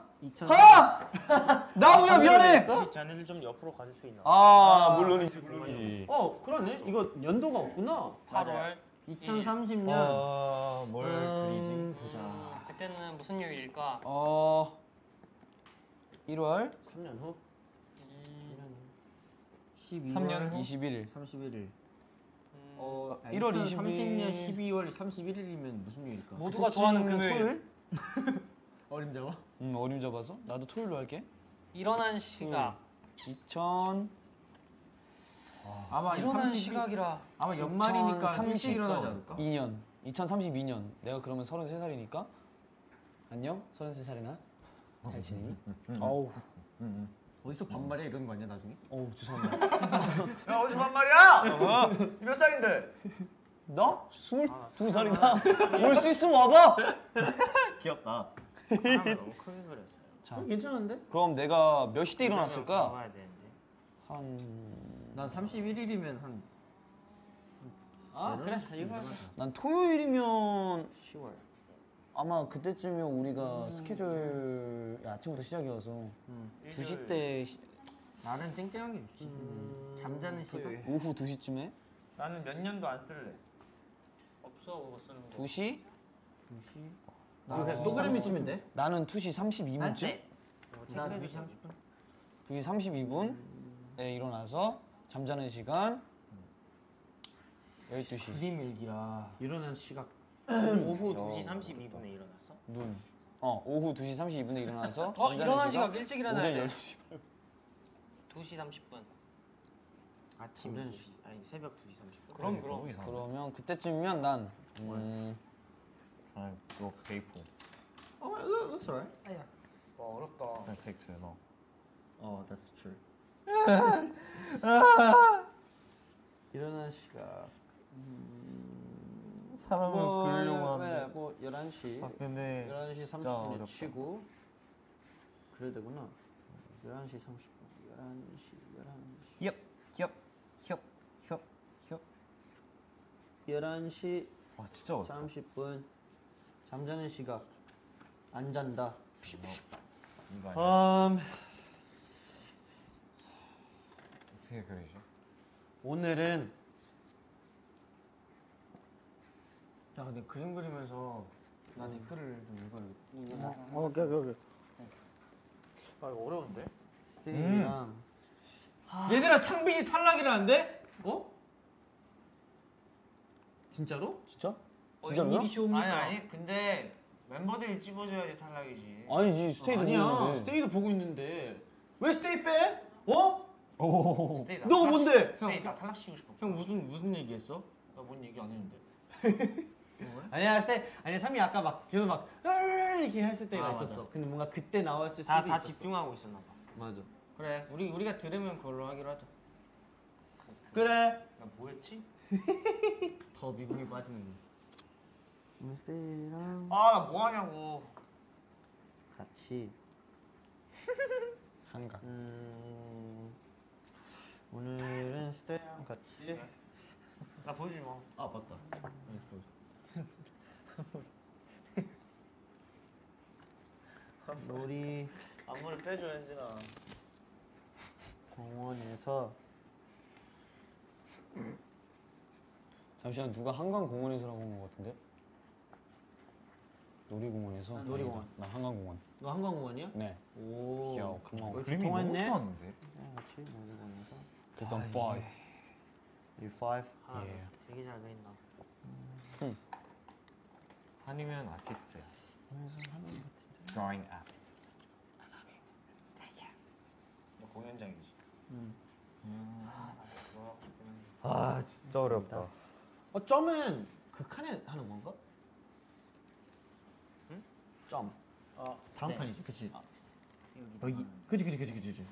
아! [laughs] 나무야 미안해. 자네들 좀 옆으로 가줄 수 있나? 아 물론이지 물론이지. 어 그러네. 이거 연도가 없구나. 8월 2030년. 아뭘 음, 보자. 그때는 무슨 요일일까? 어 1월 3년 후. 음, 12월 3년 후? 21일. 31일. 음, 어 아, 1월 2030년 20일. 12월 31일이면 무슨 요일일까? 모두가 좋아하는 금요일. [laughs] 어림 잡아? 음 어림 잡아서 나도 토요일로 할게. 일어난 시각. 2000 아마 일어난 30일 시각이라. 아마 연말이니까 2030 일찍 일어나지 않을까? 2년 2032년 내가 그러면 33살이니까 안녕 33살이나 잘 지내니? 어우 어디서 반말이야 이런 거 아니야 나중에? 어우 죄송합니다 [laughs] 야 어디서 반말이야? [laughs] 몇 살인데? 나? 22살이다 올수 있으면 와봐 [laughs] 귀엽다. 너무 크게 그렸어요. 자 괜찮은데? 그럼 내가 몇 시 때 일어났을까? 가봐야 되는데. 한... 난 31일이면 한 아 그래 이거 난 토요일이면 10월. 아마 그때쯤이면 우리가 스케줄 아침부터 시작이어서 음. 2시 때 시- 나는 땡땡하게 있지. 잠자는 시간. 오후 2시쯤에 나는 몇 년도 안 쓸래. 없어 그거 쓰는 거. 2시? 나 그냥 동그라미 치면 돼? 나는 2시 32분쯤? 나 2시 30분. 2시 32분에 일어나서 잠자는 시간 12시 그림 일기라. 일어난 시각. [clears throat] 오후 2시 32분에 일어났어? 눈. 어, 오후 2시 32분에 일어나서 어 잠자는 일어난 시각 시각 일찍 일어나야 오전 돼. 12시. 2시 30분. 아침 완전 2시. 아니 새벽 2시 30분. 그럼 그럼. 너무 이상하다. 그러면 그때쯤이면 난 음, 베이포 어, 이거 that's alright. 와 어렵다. 스타텍스 너 어, that's true. [laughs] 일어난 시각. 사람은 뭐, 왜, 뭐 11시. 아 근데 11시 진짜 30분에 어렵다. 치고 그래야 되구나. 11시 30분. 11시, 11시. 협, 협, 협, 협, 협. 11시 아 진짜 어렵다 30분. 잠자는 시각. 안 잔다. 이거 아니야 음, 어떻게 그리죠? 오늘은 야 근데 그림 그리면서 나 댓글을 좀 읽어야겠다. 어, 오케이, 오케이, 오케이. 아 이거 어려운데? 스테이랑 얘들아 창빈이 탈락이라는데? 어? 진짜로? 진짜? 어, 진짜로요? 쉬웁니까? 아니 아니 근데 멤버들이 찝어줘야지 탈락이지. 아니지 스테이도 아니야 보는데. 스테이도 보고 있는데 왜 스테이 빼? 어? 스테이 다 너 뭔데? 스테이 다 탈락시키고 싶어. 형 무슨 무슨 얘기했어? 나 뭔 얘기 안 했는데. [laughs] 아니야 스테이 아니야 참이 아까 막 계속 막 이렇게 했을 때가 아, 있었어 맞아. 근데 뭔가 그때 나왔을 수도 다, 다 있었어 집중하고 있었나 봐. 맞아 그래 우리 우리가 들으면 그걸로 하기로 하자. 그래 나 뭐했지? [laughs] 더 미국에 빠지는 거 스테이랑 아나 뭐 하냐고. 같이 [laughs] 한가. 음 오늘은 스테이랑 같이 나 보여주지 마. 아 맞다 놀이 안무를 빼줘 현진아. 공원에서 잠시만 누가 한강 공원에서라고 한 것 같은데? 놀이공원에서? 놀이공원. 아니다, 나 한강공원. 너 한강공원이야? 네. 오 귀여워. 고마워. 옳지, 그림이 너무 통했네. 추웠는데 같이 놀이공원에서 그래서 5. 이 5. 아, 예. 되게 잘 그린다. 아니면 아티스트야 drawing artist 너 공연장이지. 아 진짜 어렵다 어 점은 그 칸에 하는 건가? 응? 점. 어, 다음 네. 칸이지, 그치? 여기. 여기. 그치, 그치, 그치, 그치, 그치.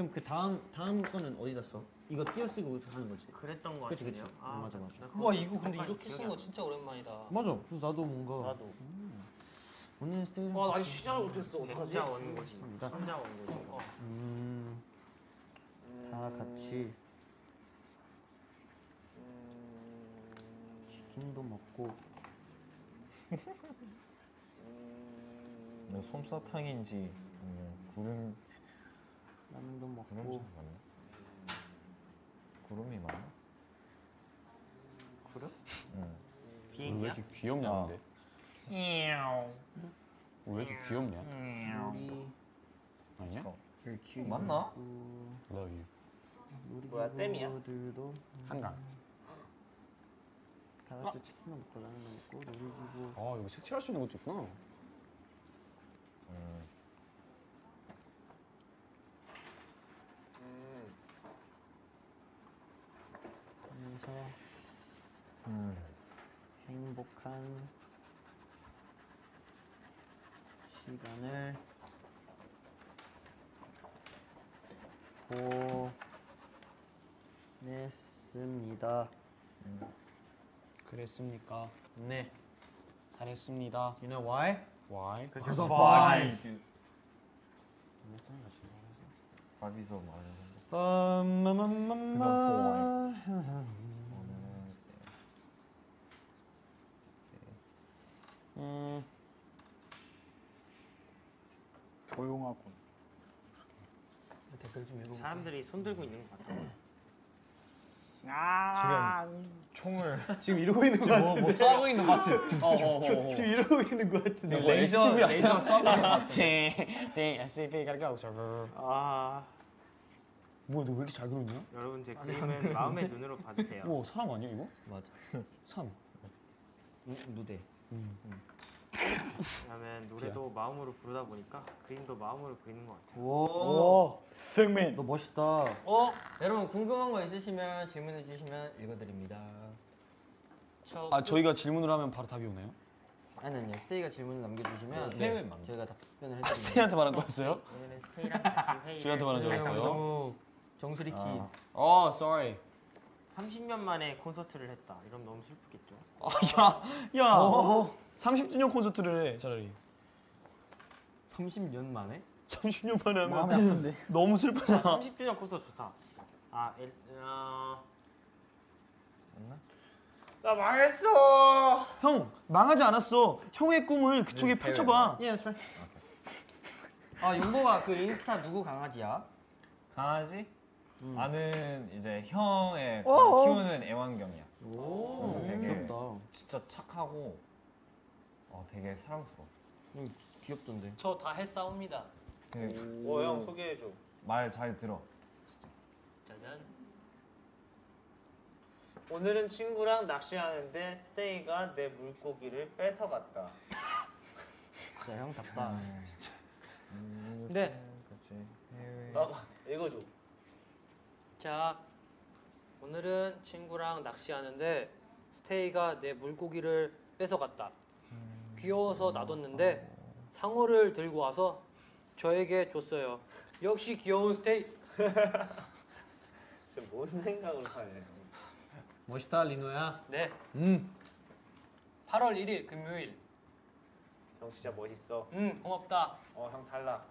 그럼 그 다음 다음 거는 어디다 써? 이거 띄어쓰고 하는 거지. 그랬던 거 그치, 같은데요. 그치. 어, 맞아, 맞아. 나와 이거 근데 이렇게 쓴거안 진짜 오랜만이다. 맞아. 그래서 나도 뭔가 나도 오늘 스테이지. 와, 나 시작을 못했어. 어떡하지? 백자 원고지. 맞습니다. 삼자 원고지. 음, 다 같이 치킨도 먹고 뭐 솜사탕인지 아니면 구름 라면도 먹고 맞나? 구름이 맞나? 구름? 응. 비행기야? 귀엽냐 아. 근데? 왜 이렇게 귀엽냐? 우리 아니야? 어. 맞나? Love you. 뭐야, 땜이야? 놀이기구들도 한강. 다 같이 치킨도 먹고 라면도 먹고 놀이기구 아 이거 색칠할 수 있는 것도 있구나. 음. 하면서 음. 행복한 시간을 보냈습니다. 그랬습니까? 네. 잘했습니다. You know why? Why? Because of Five. 밥이서 말하는 빰빰빰 음, 조용하군. 댓글 좀 읽어. 사람들이 손 들고 있는 것 같아. 지금 총을 지금 이러고 있는 거 같아. 뭐, 뭐 쏴고 있는 것 같아. [laughs] 지금 이러고 있는 거 같은데. 레이저 레이저 쏴고 있는 것 같아. Dang, SCP gotta go server. 아 뭐야 너 왜 이렇게 잘 그렸냐? 여러분 제 그림은 마음의 눈으로 봐주세요. 와 사람 아니야 이거? 맞아. [laughs] 참. 무대. 그다음에 노래도 마음으로 부르다 보니까 그림도 마음으로 그리는 것 같아요. 오. 오, 승민. 너 멋있다. 어? 여러분 궁금한 거 있으시면 질문해 주시면 읽어드립니다. 저 아 저희가 질문을 하면 바로 답이 오나요? 아니 아니요. 스테이가 질문을 남겨주시면 네, 해외만. 저희가 답변을 [laughs] 아 해드립니다. 스테이한테 말한 거였어요? 오늘은 스테이랑 같이 회의를 저희한테 [laughs] 말한 줄 알았어요. 너무 정수리 키. 아. 어, sorry. 30년 만에 콘서트를 했다. 이러면 너무 슬프겠죠. 아, 야, 야. 30주년 콘서트를 해 차라리. 30년 만에? 30년 만에 하면 마음이 아픈데. 너무 슬프다. 30주년 콘서트 좋다. 아, 일, 어, 나 망했어. 형 망하지 않았어. 형의 꿈을 그쪽에 네, 펼쳐 봐. 예, that's right. 아 용보가 그 인스타 누구 강아지야? 강아지? 아는 이제 형의 그 어어. 키우는 애완견이야. 오, 그래서 되게 귀엽다. 진짜 착하고 어, 되게 사랑스러워. 응, 귀엽던데. 저 다 했사옵니다. 그 오, 형 소개해줘. 말 잘 들어. 짜잔. 오늘은 친구랑 낚시하는데 스테이가 내 물고기를 뺏어갔다. 진짜 형 답다. 네. 그치. 해외. 나가 읽어줘. 자, 오늘은 친구랑 낚시하는데 스테이가 내 물고기를 뺏어갔다. 귀여워서 놔뒀는데 상어를 들고 와서 저에게 줬어요. 역시 귀여운 스테이. [laughs] 지금 뭔 생각으로 사네. 멋있다 리노야. 네. 음. 8월 1일 금요일. 형 진짜 멋있어. 음, 고맙다. 어, 형 달라.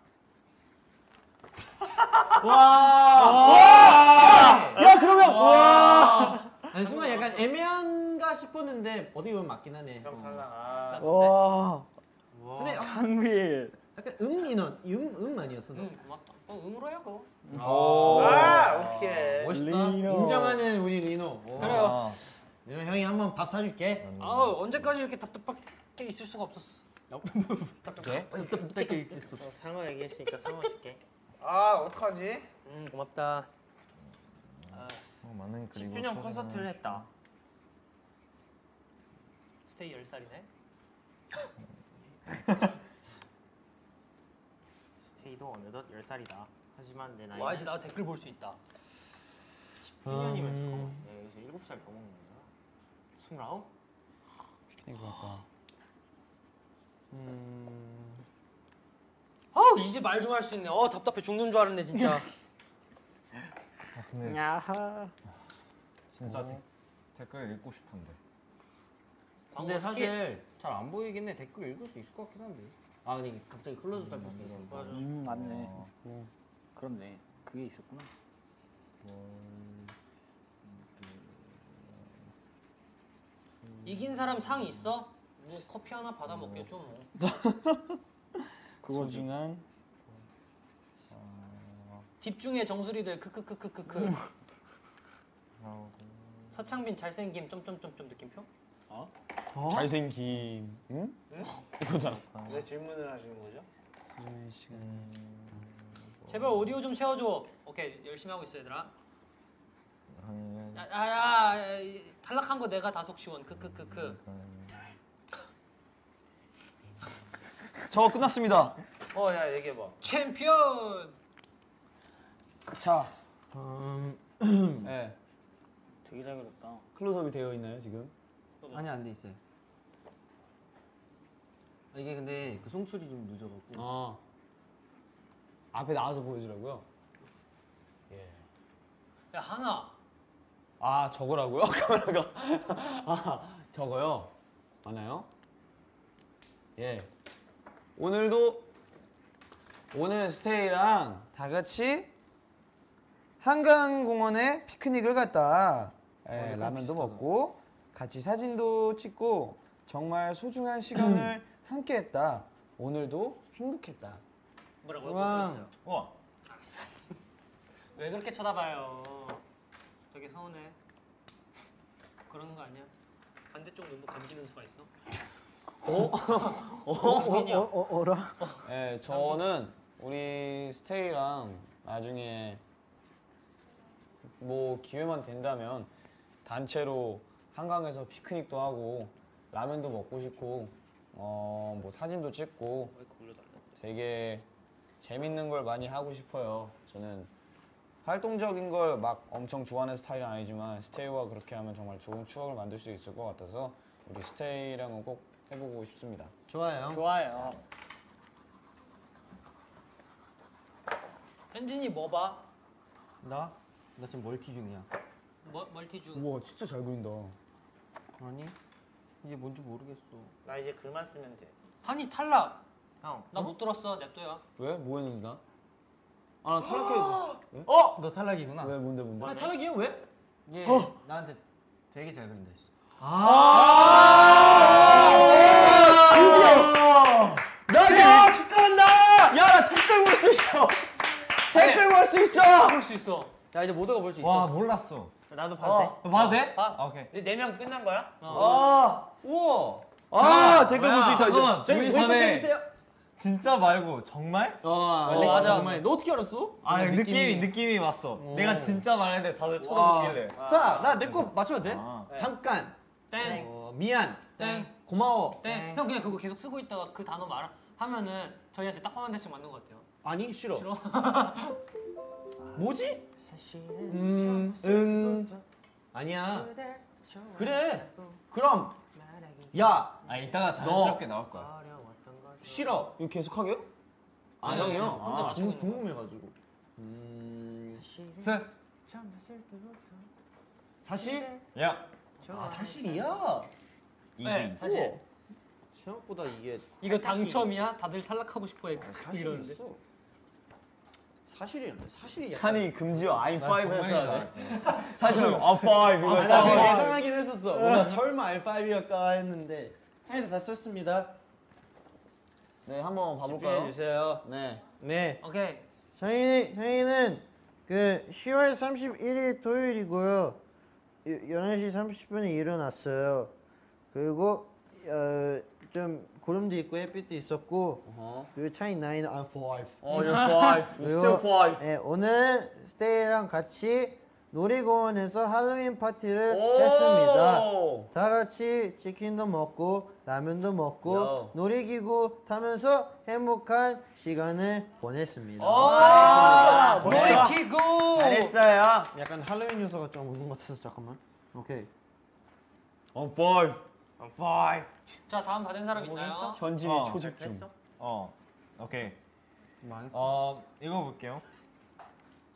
야 그러면 와. 아니 순간 약간 애매한가 싶었는데 어떻게 보면 맞긴 하네. 형 어. 달라. 아, 와, 근데 어, 장밀. 약간 음 인원 음음 아니었어. 너? 음, 고맙다. 어, 음으로 해요 그거. 아, 오케이. 멋있다. 리노. 인정하는 우리 리노. 오. 그래요. 아, 리노 형이 한번 밥 사줄게. 아우 언제까지 이렇게 답답하게 있을 수가 없었어. 답답해? 답답하게 있을 수 없어. 어, 상어 얘기했으니까 상어 줄게. 아, 어떡하지? 음, 고맙다. 아, 어, 많은 그리고 10주년 소중한 콘서트를 했다. 스테이 10살이네. [laughs] 스테이도 어느덧 10살이다. 하지만 내 나이 와 이제 나 댓글 볼 수 있다. 10주년이면 음. 잠깐만. 여기서 7살 더 먹는 거잖아. 29? 피크닉 좋았다. [gasps] 음. 아우 이제 말 좀 할 수 있네. 어 답답해 죽는 줄 알았네 진짜. 근데 야하. 진짜 데, 댓글 읽고 싶은데. 근데 광고. 사실 잘 안 보이긴 해. 댓글 읽을 수 있을 것 같긴 한데. 아 근데 갑자기 클로즈 잘 바뀌어서. 맞아. 음 맞네. 어, 어, 그렇네. 그게 있었구나. 이긴 사람 상 있어? 뭐 커피 하나 받아 먹겠죠 뭐. [laughs] [laughs] 그거지. 소중한 집중해 정수리들 크크크크크크. [laughs] 서창빈 잘생김 점점점점 느낌표? 잘생김. 응? 이거잖아. 왜 질문을 하시는 거죠? 제발 오디오 좀 채워줘. 오케이 열심히 하고 있어 얘들아. 한 야야 탈락한 거 내가 다속 시원 크크크크. 저 끝났습니다. 어, 야 얘기해봐. 챔피언. 자, 음, 네. 되게 잘 그렸다. 클로즈업이 되어 있나요 지금? 아니 안 돼 있어요. 아, 이게 근데 그 송출이 좀 늦어갖고. 아 앞에 나와서 보여주라고요? 야 하나. 아 저거라고요? [laughs] 카메라가 아 저거요? 맞나요? 예 오늘도 오늘 스테이랑 다 같이 한강공원에 피크닉을 갔다 예, 라면도 먹고 같이 사진도 찍고 정말 소중한 시간을 [clears throat] 함께 했다 오늘도 행복했다 뭐라고 못 우와. 들었어요. 우와. [laughs] 왜 그렇게 쳐다봐요? 되게 서운해. 그러는 거 아니야? 반대쪽 눈도 감기는 수가 있어. 어, 어, 어라? 예, 저는 우리 스테이랑 나중에 뭐 기회만 된다면 단체로 한강에서 피크닉도 하고 라면도 먹고 싶고 어 뭐 사진도 찍고? 되게 재밌는 걸 많이 하고 싶어요. 저는 활동적인 걸 막 엄청 좋아하는 스타일은 아니지만 스테이와 그렇게 하면 정말 좋은 추억을 만들 수 있을 것 같아서 우리 스테이랑은 꼭 해보고 싶습니다. 좋아요. 좋아요. 현진이 뭐 봐? 나? 나 지금 멀티 중이야. 뭐, 멀티 중. 우와 진짜 잘 그린다. 아니 이게 뭔지 모르겠어. 나 이제 글만 쓰면 돼. 한이 탈락. 형. 나못 들었어. 냅둬요. 왜? 뭐 했는데 나? 아, 나 탈락해도 어? 너 탈락이구나. 왜? 뭔데, 뭔데? 아 탈락이야 왜? 얘 나한테 되게 잘 그린다 했어. 나야 축하한다! 야, 나 택배 볼수 있어! 택배 볼수 있어! 볼수 있어. 자 이제 모두가 볼 수 있어. 와 몰랐어. 나도 봐도 돼? 봐도 돼? 봐. 아, 오케이. 이제 네명 끝난 거야? 어. 아, 우와! 아, 댓글 볼 수 있어, 잠깐만. 보기 전에 진짜 말고 정말? 어, 알렉스 맞아. 정말. 너 어떻게 알았어? 아나 느낌이 느낌이 왔어. 내가 진짜 말했는데 다들 쳐다보길래. 자, 나 내 거 맞춰도 돼? 아. 잠깐. 땡. 어, 미안. 땡. 고마워. 땡. 형 그냥 그거 계속 쓰고 있다가 그 단어 말 하면은 저희한테 딱 한 대씩 맞는 것 같아요. 아니 싫어. 싫어? [laughs] 뭐지? 음, 음. 아니야. 그래. 그럼 야 아 이따가 자연스럽게 나올 거야. 싫어. 이거 계속 하게요? 아 네, 형이요. 혼자 아, 궁- 궁금해가지고. 음, 때부터 사실? 야. 아 사실이야. 이지. 네, 사실 생각보다 이게 이거 당첨이야? 다들 탈락하고 싶어해. [laughs] 이러는데. 사실이었어. 사실이야. 사실이야. 찬이 금지어 I'm 난5 정말 했어야 잘했지. 돼. [laughs] 사실 I'm 5 이거 아, 나. 그거 예상하긴 했었어. 뭔가 설마 R5일까 했는데 찬이도 다 썼습니다. 네, 한번 집중해 봐볼까요? 주세요. 네. 네. 오케이. 저희 저희는 그 10월 31일 토요일이고요. 11시 30분에 일어났어요. 그리고 어, 좀 구름도 있고 햇빛도 있었고 어허. 그리고 차이 나이는 I'm 5. 어, you're 5. You're still 5. 네, 오늘 스테이랑 같이 놀이공원에서 할로윈 파티를 오! 했습니다. 다 같이 치킨도 먹고 라면도 먹고 야. 놀이기구 타면서 행복한 시간을 보냈습니다. 아, 놀이기구. 잘했어요. 약간 할로윈 요소가 좀 있는 것 같아서 잠깐만. 오케이. I'm 5. 자 다음 다 된 사람 있나요? 현진이 어. 초집중. 어. 오케이. 망했어. 어 읽어볼게요.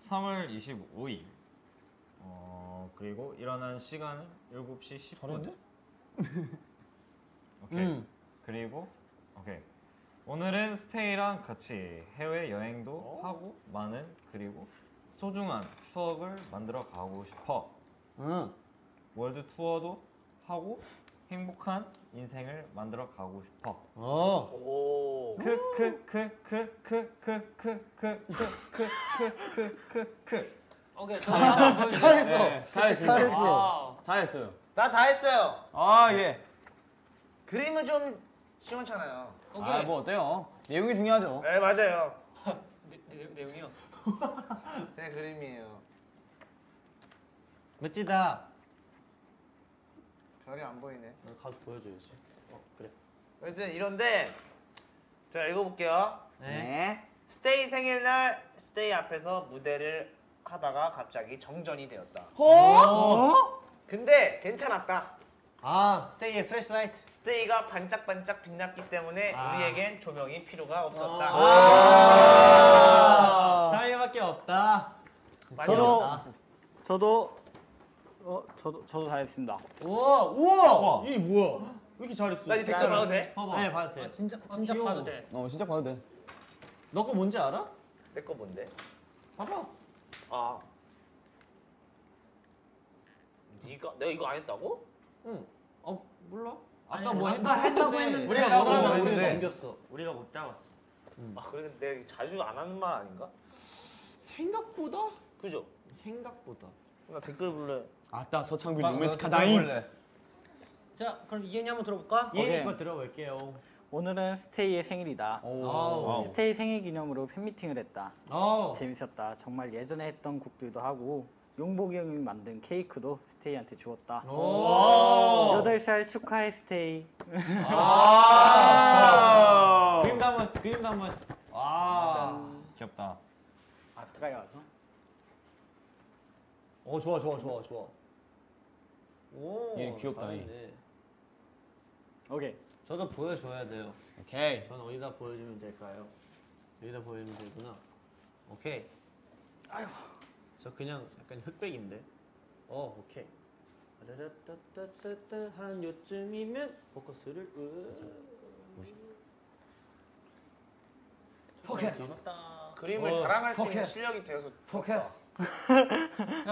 3월 25일 어 그리고 일어난 시간은 7시 10분. 오케이. 음. 그리고 오케이. 오늘은 스테이랑 같이 해외 여행도 하고 많은 그리고 소중한 추억을 만들어 가고 싶어. 응. 월드 투어도 하고 행복한 인생을 만들어 가고 싶어. 어. 크크크크크크크크크크크크크 오케이. 잘했어. 잘했어. 잘했어. 잘했어요. 나 다 했어요. 아 예. 그림은 좀 시원찮아요. 오케이. 아뭐 어때요? 내용이 중요하죠. 네 맞아요. 내, [laughs] 내, 내용이요. [laughs] 제 그림이에요. 멋지다. 별이 안 보이네. 가서 보여줘야지. 어쨌든 이런데 제가 읽어볼게요. 네. 스테이 생일날 스테이 앞에서 무대를 하다가 갑자기 정전이 되었다. 어? 근데 괜찮았다. 아, 스테이의 플래시라이트. 스테이가 반짝반짝 빛났기 때문에 아. 우리에겐 조명이 필요가 없었다. 아. 차이밖에 없다. 많이 저도 없었다. 저도 어 저도 저도 다 했습니다. 우와, 우와. 이게 뭐야? 왜 이렇게 잘했어? 나이 댓글 봐도 돼? 봐봐. 네, 봐도 돼. 아, 진짜 진짜 귀여워. 봐도 돼. 어 진짜 봐도 돼. 너 거 뭔지 알아? 내 거 뭔데? 봐봐. 아. 네가 내가 이거 안 했다고? 어, 몰라. 아니, 아까 뭐 아까 했다 했다고 했는데. 우리가 했다고 했는데. 했는데 옮겼어. 우리가 못 잡았어. 아 그래 내가 자주 안 하는 말 아닌가? 생각보다? 그죠? 생각보다. 나 댓글 볼래. 아따 서창빈 나- 로맨틱하다잉. 자, 그럼 이현이 한번 들어볼까? 얘거 들어볼게요. 오늘은 스테이의 생일이다. 아우. 스테이 생일 기념으로 팬미팅을 했다. 아우. 재밌었다. 정말 예전에 했던 곡들도 하고 용복이 형이 만든 케이크도 스테이한테 주었다. 오. 여덟 살 축하해 스테이. 아. 그림도 한번 그림도 한번. 아. 귀엽다. 아 가까이 와서. 어 좋아 좋아 좋아 좋아. 오. 얘 귀엽다, 잘했네. 오케이. 저도 보여줘야 돼요. 오케이. 전 어디다 보여주면 될까요? 여기다 보여주면 되구나. 오케이. 아유. 저 그냥 약간 흑백인데. 어, 오케이. 따따따따따 한 요쯤이면 포커스를 으. 포켓. 그림을 어, 자랑할 수 있는 포켓. 실력이 되어서 포켓. 야,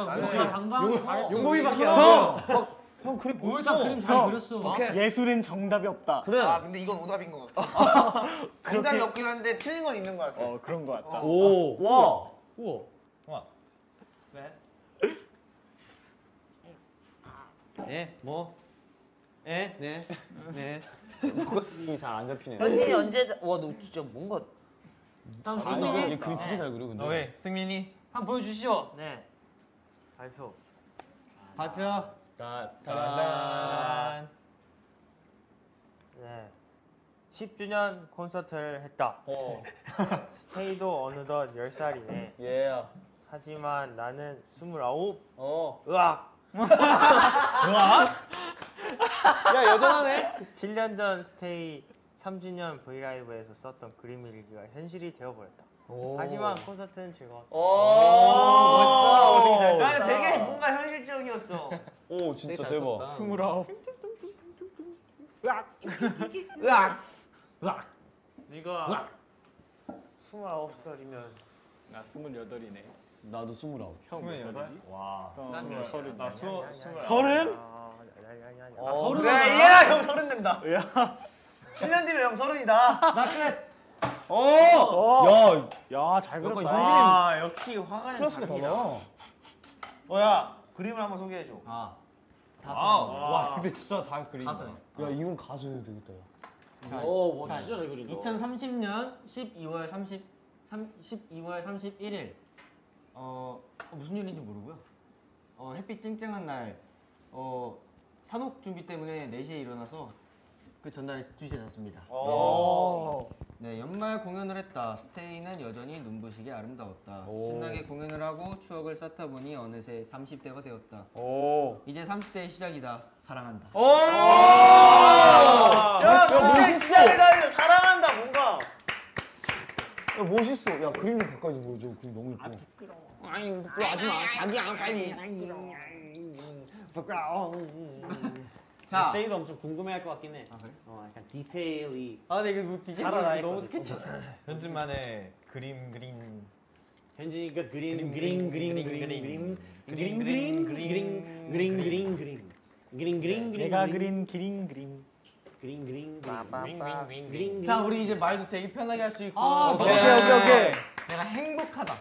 나는 우리가 당당하게 잘했어. 용복이밖에 안 형, 돼. 형 그림 오일장 그림 잘 그렸어. 예술엔 정답이 없다. 그래. 아 근데 이건 오답인 것 같아. [laughs] 정답이 없긴 한데 틀린 건 있는 것 같아. 어 그런 거 같다. 오. 와. 우와. 와. 예, 뭐? 예, 네. 네. 포커스가 잘안 잡히네. 현진이 언제? 와너 진짜 뭔가 다음 아, 승민이 얘 그림 진짜 잘 그려 근데. 오케이 승민이 한 번 보여주시오. 네. 발표. 발표. 자, 짠. 네. 10주년 콘서트를 했다. 어. [laughs] 스테이도 어느덧 10살이네. 예. 하지만 나는 29. 어. 으악! 야 여전하네. 7년 전 스테이 3주년 브이라이브에서 썼던 그림 일기가 현실이 되어버렸다. 하지만 콘서트는 즐거웠다. 오 멋있다. 나는 되게 뭔가 현실적이었어. 오 진짜 대박. 스물아홉. 네가 29살이면 나 스물여덟이네. 나도 스물아홉. 스물여덟. 와. 난 몇 살이야? 나 스물. 서른? 아, 서른. 그래 얘야 형 서른 된다. 7년 [laughs] 뒤면 형 서른이다. 나 끝. 야 야 잘 약간 그렸다. 아 역시 화가는 클래스가 다르다. 달라. 뭐야 그림을 한번 소개해 줘. 아. 와우. 와 근데 진짜 잘 그린다. 다섯. 야 이건 가수 해도 되겠다. 야. 오, 와 진짜 잘 그린다. 2030년 12월 30 3, 12월 31일 어, 어, 무슨 일인지 모르고요. 어, 햇빛 쨍쨍한 날 어, 산옥 준비 때문에 4시에 일어나서 그 전날에 2시에 잤습니다. 오. 네, 연말 공연을 했다. 스테이는 여전히 눈부시게 아름다웠다. 오. 신나게 공연을 하고 추억을 쌓다 보니 어느새 30대가 되었다. 오. 이제 30대의 시작이다. 사랑한다. 야, 뭔가 시작이다. 이거 사랑한다 뭔가. 야 멋있어. 야 그림 좀 가까이서 보여줘. 그림 너무 예뻐. 아니 부끄러워 하지 마. 자기야 빨리. 자, 스테이도 엄청 궁금해할 것 같긴 해. 어, 약간 디테일이. 아 근데 이거 뭐 디테일 너무. 스케치. 현준만의 그림 그림 현진이가 그림 그림 그림 그림 그림 그림 그림 그림 그림 그림 그림 그림 그림 그림 내가 그린 기린 그림. 그림 그림 윙윙윙. 그림 자 우리 이제 말도 되게 편하게 할 수 있고. 아, 오케이 오케이 오케이. 내가 행복하다.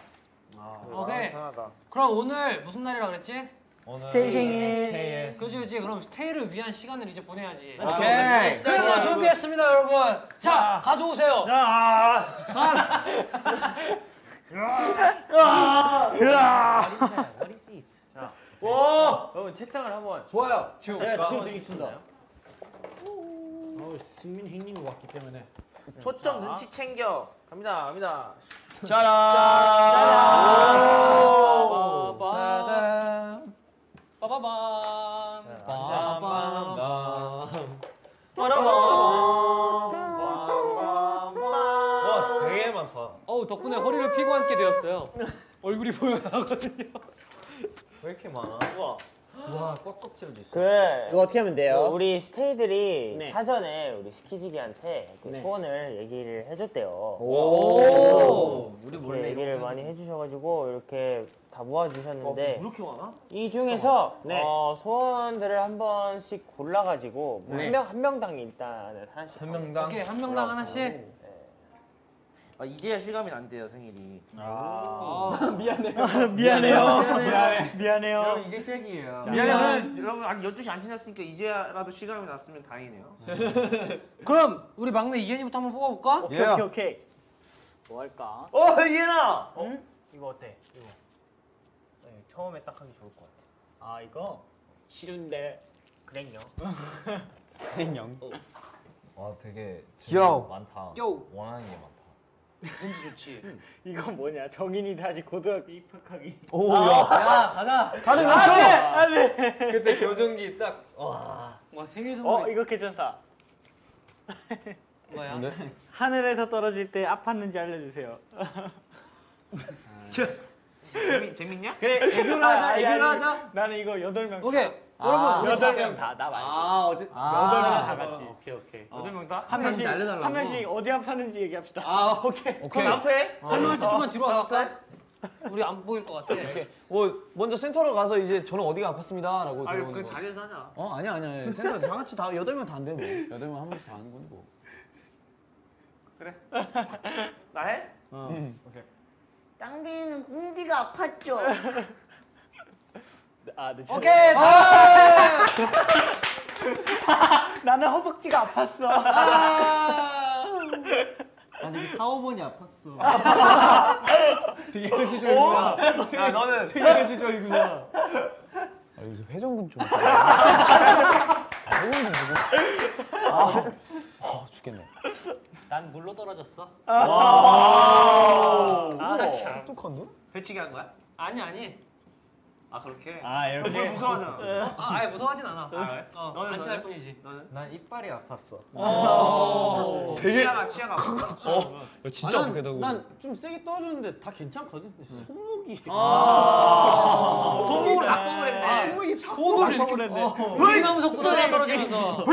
오케이. 편하다. 그럼 오늘 무슨 날이라 그랬지? 오늘 스테이 생일. 그지 그지. 그럼 스테이를 위한 시간을 이제 보내야지. 오케이. 그래서 준비했습니다, 여러분. 자, 가져오세요. What is it? 자, 와 여러분 책상을 한번 좋아요. 제가 지워드리겠습니다. 어 승민 형님이 왔기 때문에. 초점 눈치 챙겨. 갑니다, 갑니다. 빠밤. 빠바밤. 와 되게 많다. 어우 덕분에 허리를 피고 앉게 되었어요. 얼굴이 보여야 하거든요. [laughs] 왜 이렇게 많아? 와 꽉꽉 채워져 있어. 그 이거 어떻게 하면 돼요? 우리 스테이들이 네. 사전에 우리 스키지기한테 그 네. 소원을 얘기를 해줬대요. 오. 우리 이렇게 얘기를 많이 해주셔가지고 이렇게 다 모아주셨는데 이렇게 많아? 이 중에서 네. 어, 소원들을 한 번씩 골라가지고 뭐 네. 한명 한 명당 일단은 하나씩 한 명당 오케이 한 명당 하나씩. 아 이제야 실감이 난대요 생일이. 아, [laughs] [laughs] 미안해요. 미안해. 미안해요. 여러분 이제 시작이에요. 미안해 여러분 아직 12시 안 지났으니까 이제라도 실감이 났으면 다행이네요. [laughs] 그럼 우리 막내 이현이부터 한번 뽑아볼까? 오케이 오케이 오케이. 뭐 할까? 어 이해나. 응? 이거 어때? 이거 네, 처음에 딱 하기 좋을 것 같아. 아 이거 싫은데. 그랬요. 와 되게 요. 많다. 요. 원하는 게 많다. 왠지 좋지. 이거 뭐냐? 정인이 다시 고등학교 입학하기. 오 야. 야 가자. 가는 거 그때 교정기 딱 와. 와 생일 어 선물 이거 괜찮다. 뭐야? 하늘에서 떨어질 때 아팠는지 알려주세요. 재밌 재밌냐? 그래 애교로 아, 하자. 애교로 하자. 나는 이거 여덟 명. 오케이 여러분 여덟 명 다 나 말고. 아 어제 여덟 명다아 같이. 오케이 오케이. 여덟 명 다? 한 명씩 날려달라고? 한 명씩 어디 아팠는지 얘기합시다. 아 오케이. 오케이. 나부터 해. 설명할 때 좀만 뒤로 와서 우리 안 보일 것 같아. 뭐 먼저 센터로 가서 이제 저는 어디가 아팠습니다라고 들어오는 그 거. 다리에서 하자. 어 아니야 아니야 센터 다 같이 다 여덟 명 다 안 돼 뭐. 여덟 명한 번씩 다 하는 거니 뭐. [laughs] 나 해? 짱빈이는 공기가 아팠죠. 아, 네. 오케이. [laughs] 나는 허벅지가 아팠어. 아 4, 5번이 아팠어. [laughs] 되게 현실적이구나. 야 너는 [laughs] 되게 현실적이구나. 아 요새 회전근 좀. 아 회전근 누구? 아, 아 죽겠네. 난 물로 떨어졌어. 아, 참. 똑똑한데? 배치기 한 거야? 아니 아니. 아 그렇게? 아너 이렇게. 무서워하잖아. 어, 아, 아예 무서워하진 않아. 아, 그래? 어, 너는, 안 친할 너는? 뿐이지. 너는? 난 이빨이 아팠어. 되게 치아가 치아가. 어 진짜 아프게 다고. 난좀 세게 떨어졌는데 다 괜찮거든. 손목이. 손목으로 낙법을 했네. 손목이 자꾸 손을 이렇게 훌링 무섭구나 떨어지면서.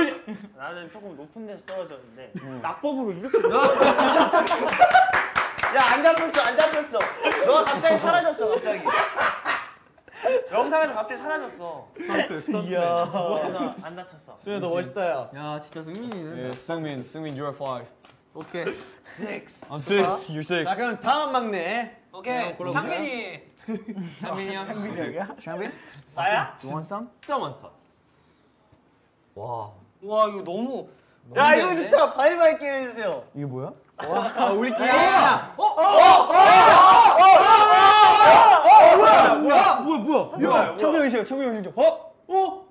나는 조금 높은 데서 떨어졌는데 낙법으로 이렇게. [laughs] 야안 잡혔어 안 잡혔어. 너가 갑자기 사라졌어 갑자기. 영상에서 갑자기 사라졌어. 이야. 그래서 안 다쳤어. 수현 너 멋있다 야. 야 진짜 승민이는. 예, 승민, 승민, you're five. 오케이. Six. I'm six, you're six. 자 그럼 다음 막내. 오케이. 창빈이. 창빈이 형. 샹빈? 나야? You want some? 진짜 많다. 와. 와 이거 너무. 야 이거 좋다. 바니바니 게임 해주세요. 이게 뭐야? 아 우리끼리. 뭐야, 뭐야? 야, 창빈 형이 시작, 창빈 형이 시작. 어? 어?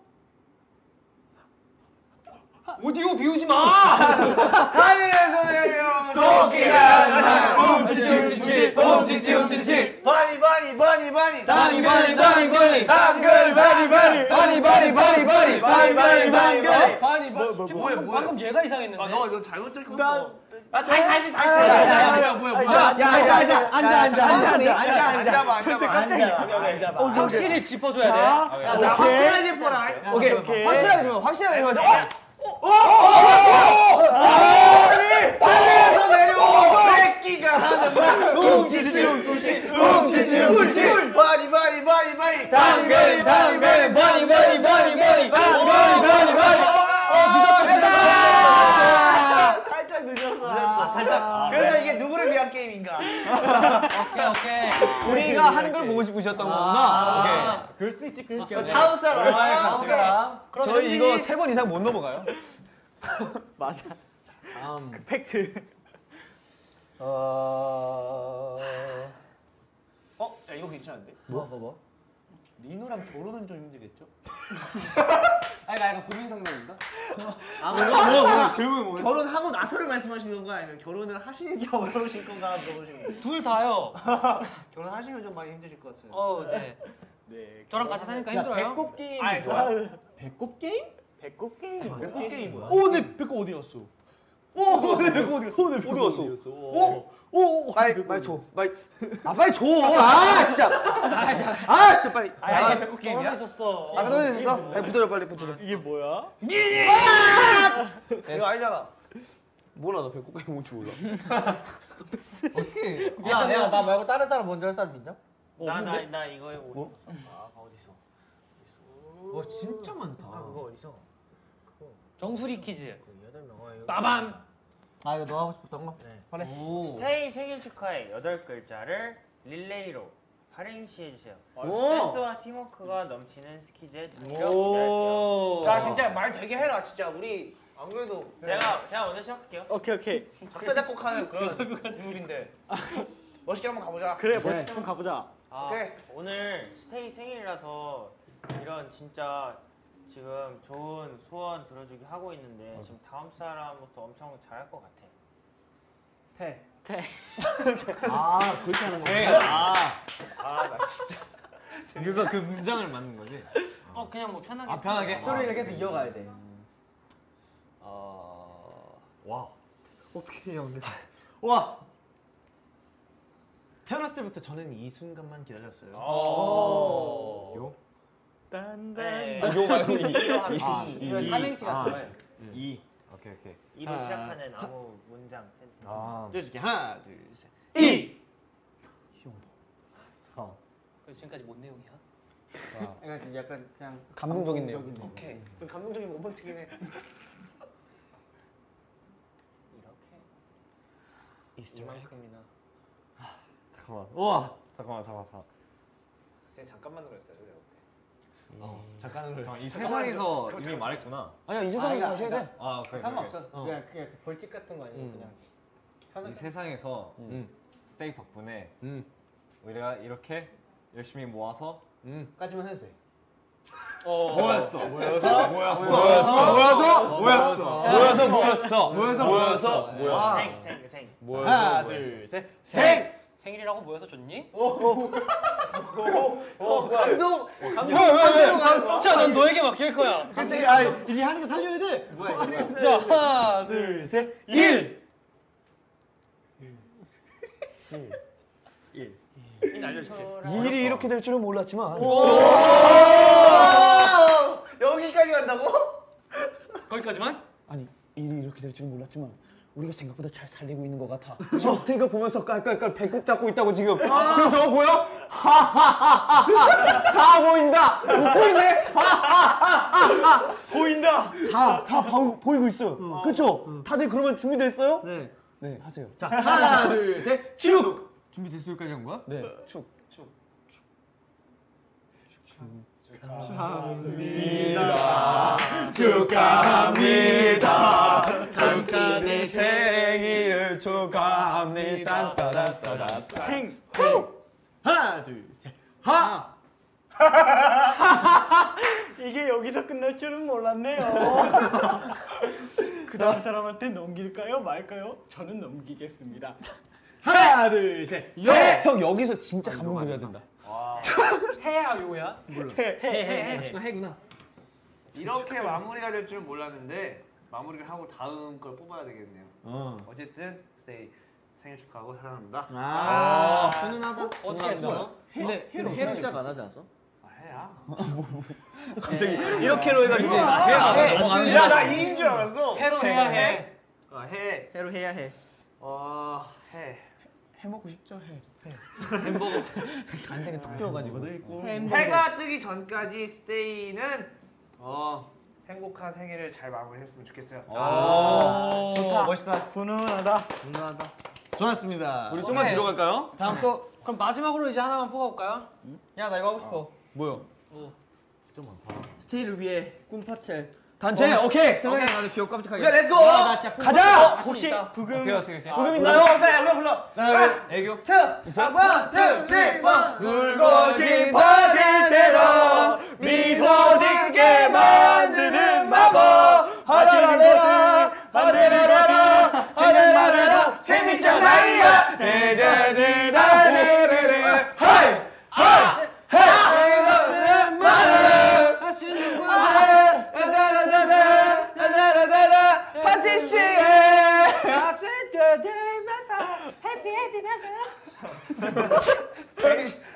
오디오 비우지 마. 하늘에서 내려 날 움치치 움치치 움치치 움치치 바니 바니 바니 바니 바니, 바니, 바니, 바니. 당근 바니 바니 바리, 바리, 바리. 바니 바니 당근 아니 뭐, 뭐, 지금 뭐야, 뭐야? 방금 얘가 이상했는데. 아너너 잘못 들었어 아, 다시 다시 다시. 뭐야 뭐야 뭐야. 야, 야, 앉아. 앉아 앉아 앉아 앉아 앉아 앉아. 절대 깜짝이야. 확실히 짚어 줘야 돼. 확실하게 짚어라. 오케이. 확실하게 짚어. 확실하게 짚어. 어! 어! 하늘에서 내려온 새끼가 하는 웅치치 웅치치 웅치치 웅치 바리 바리 바리 바리 당근 당근 바리 바리 바리 위한 게임인가 오케이 오케이. 우리가 하는 걸 보고 싶으셨던 거구나. 그럴 수 있지, 그럴 수 있지. 다음 사람 다음 사람 오케이. 저희 이거 세 번 이상 못 넘어가요. [laughs] 맞아. 다음. 그 팩트. 어. 어? 야 이거 괜찮은데? 뭐, 뭐, 뭐? 리노랑 결혼은 좀 힘들겠죠? 아니 나 약간 고민 상담인가? 아 뭐야 질문 뭐 결혼하고 나서를 말씀하시는 건가 아니면 결혼을 하시는 게 어려우신 건가 물어보시는 거예요 둘 다요. 결혼하시면 좀 많이 힘드실 것 같아요 어 네. 네. 저랑 같이 사니까 힘들어요. 배꼽 게임. 아니, 좋아요. 배꼽 게임? 배꼽 게임이 배꼽 게임이 뭐야? 오, 내 배꼽 어디 갔어? 오, 내 배꼽 어디 갔어? 오, 내 배꼽 어디 갔어? 오, 오, 빨리, 빨리 줘. 빨리. 아, 빨리 줘. 아, 진짜. 아, 진짜 빨리. 아 이게 배꼽 게임이야? 있었어. 아, 있었어? 빨리 붙어줘, 빨리 붙어줘. 이게 뭐야? 이거 아니잖아 몰라, 너 배꼽 게임 뭔지 몰라. [laughs] 어떻게? 야, 내가 나 말고 다른 사람 먼저 할 사람 있냐? 나나나 이거 해보고 싶었어. 아 어디서? 와, 진짜 많다. 아 그거 어디서? 정수리 퀴즈. 그 여덟 명. 어, 이거. 빠밤. 아, 이거 너 하고 싶었던 거? 네. 그래. 스테이 생일 축하해 여덟 글자를 릴레이로 팔행시 해 주세요. 오. 센스와 팀워크가 넘치는 스키즈에 참여 기대할게요. 야 진짜 말 되게 해라 진짜 우리 안 그래도 제가 제가 먼저 시작할게요. 오케이 오케이. 작사 작곡하는 그런 그룹인데 멋있게 한번 가보자 그래, 뭐, 그럼 가보자. 아, 오케이. 오늘 스테이 생일이라서 이런 진짜 지금 좋은 소원 들어주기 하고 있는데 지금 다음 사람부터 엄청 잘할 것 같아. 태. [laughs] 아, 그렇게 하는 거야? 아, 그래서 그 문장을 만든 거지. 어 그냥 뭐 편하게. 아, 편하게? 스토리를 계속 이어가야 돼. 어. 와. 어떻게 해야 근데? 와. 태어났을 때부터 저는 이 순간만 기다렸어요. 요? 네. 요 말고 이. 아, 이거 삼행시가 아, 들어요. 이. 오케이, 오케이. 이로 시작하는 아무 문장 센텐스. 아, 띄워줄게. 하나, 둘, 셋. 이. 그 지금까지 뭔 내용이야? 약간 약간 그냥 감동적인 내용. 오케이 좀 감동적인 모먼트긴 해 이렇게 이만큼이나. 잠깐만. 우와. 잠깐만, 잠깐만. 그냥 잠깐만 그랬어요 어, 잠깐 잠깐만, 그랬어. 이 세상에서 이미 말했구나. 아니야, 이 세상에서 아, 다시 해야 돼. 아, 그래. 상관없어. 어. 그냥 그냥 벌칙 같은 거 아니고 음. 그냥 이 편하게. 세상에서 음. 스테이 덕분에 음. 우리가 이렇게 열심히 모아서 음. 까지만 해도 돼. 모였어. 모여서 모였어. 모여서 모였어. 모여서 모였어. 모여서 모여서 모였어. 생, 생, 생. 하나, 둘, 셋. 생. 생일이라고 모여서 줬니? 감동 자, 난 너에게 맡길 거야. 갑자기 아 이제 하는 거 살려야 돼. 뭐야 이거? 자, 하나, 둘, 셋. 일. 이 알려줄게. 이 일이 이렇게 될 줄은 몰랐지만. 여기까지 간다고? 거기까지만? 아니, 일이 이렇게 될 줄은 몰랐지만 우리가 생각보다 잘 살리고 있는 것 같아. [laughs] 지금 스테이크 보면서 깔깔깔 배꼽 잡고 있다고 지금. 지금 저거 보여? [laughs] 하하하하. 다 보인다. 보이네. 하하하하. 보인다. 다, 다 보, 보이고 있어. 그렇죠? 다들 그러면 준비됐어요? 네. 네, 하세요. 자 [laughs] 하나, 둘, 셋. 축. 준비됐어 여기까지 한 거야? 네, 축. 축 하합니다. 당신의 생일을 축하합니다. 따다따다. 행. 하나, 둘, 셋. 하. [laughs] 이게 여기서 끝날 줄은 몰랐네요. [laughs] 그 다음 사람한테 넘길까요 말까요? 저는 넘기겠습니다. 하나, 둘, 셋. 여. 형 여기서 진짜 감동적이어야 된다. [laughs] 해야 요야? 해해해. 해구나. 이렇게 마무리가 될 줄은 몰랐는데 마무리를 하고 다음 걸 뽑아야 되겠네요 어. 어쨌든 스테이 생일 축하하고 사랑합니다. 아, 훈훈하다. 어떻게 했어? 근데 해로 해로 시작 안 하지 않았어? 아, 해야. 갑자기 이렇게로 해가지고 야나 이인 줄 알았어. 해로 해야 해. 아, 해. 해로 해야 해. 어, 해. 해 먹고 싶죠 해. [laughs] 간생에 툭 쪄가지고 늘 있고. 해가 뜨기 전까지 스테이는 어 행복한 생일을 잘 마무리했으면 좋겠어요. 아, 좋다. 멋있다. 훈훈하다. 훈훈하다. 좋았습니다. 우리 오케이. 좀만 뒤로 갈까요? 다음 또. [laughs] 그럼 마지막으로 이제 하나만 뽑아볼까요? 야, 나 이거 하고 싶어. 뭐요? 스테이를 위해 꿈 파첼. 단체 오케이. 세상에 나도 기억 깜짝하게. 야, 렛츠고! 가자! 꿈 혹시 어떻게 어떻게 어떻게? 부금 있나요? 불러, 불러, 불러. 애교. 원, 투, 쓰리, 원. 울고 싶어질 대로 미소 짓게 만드는 마법 하라라라 하라라라 하라라라 재밌잖아요 데데데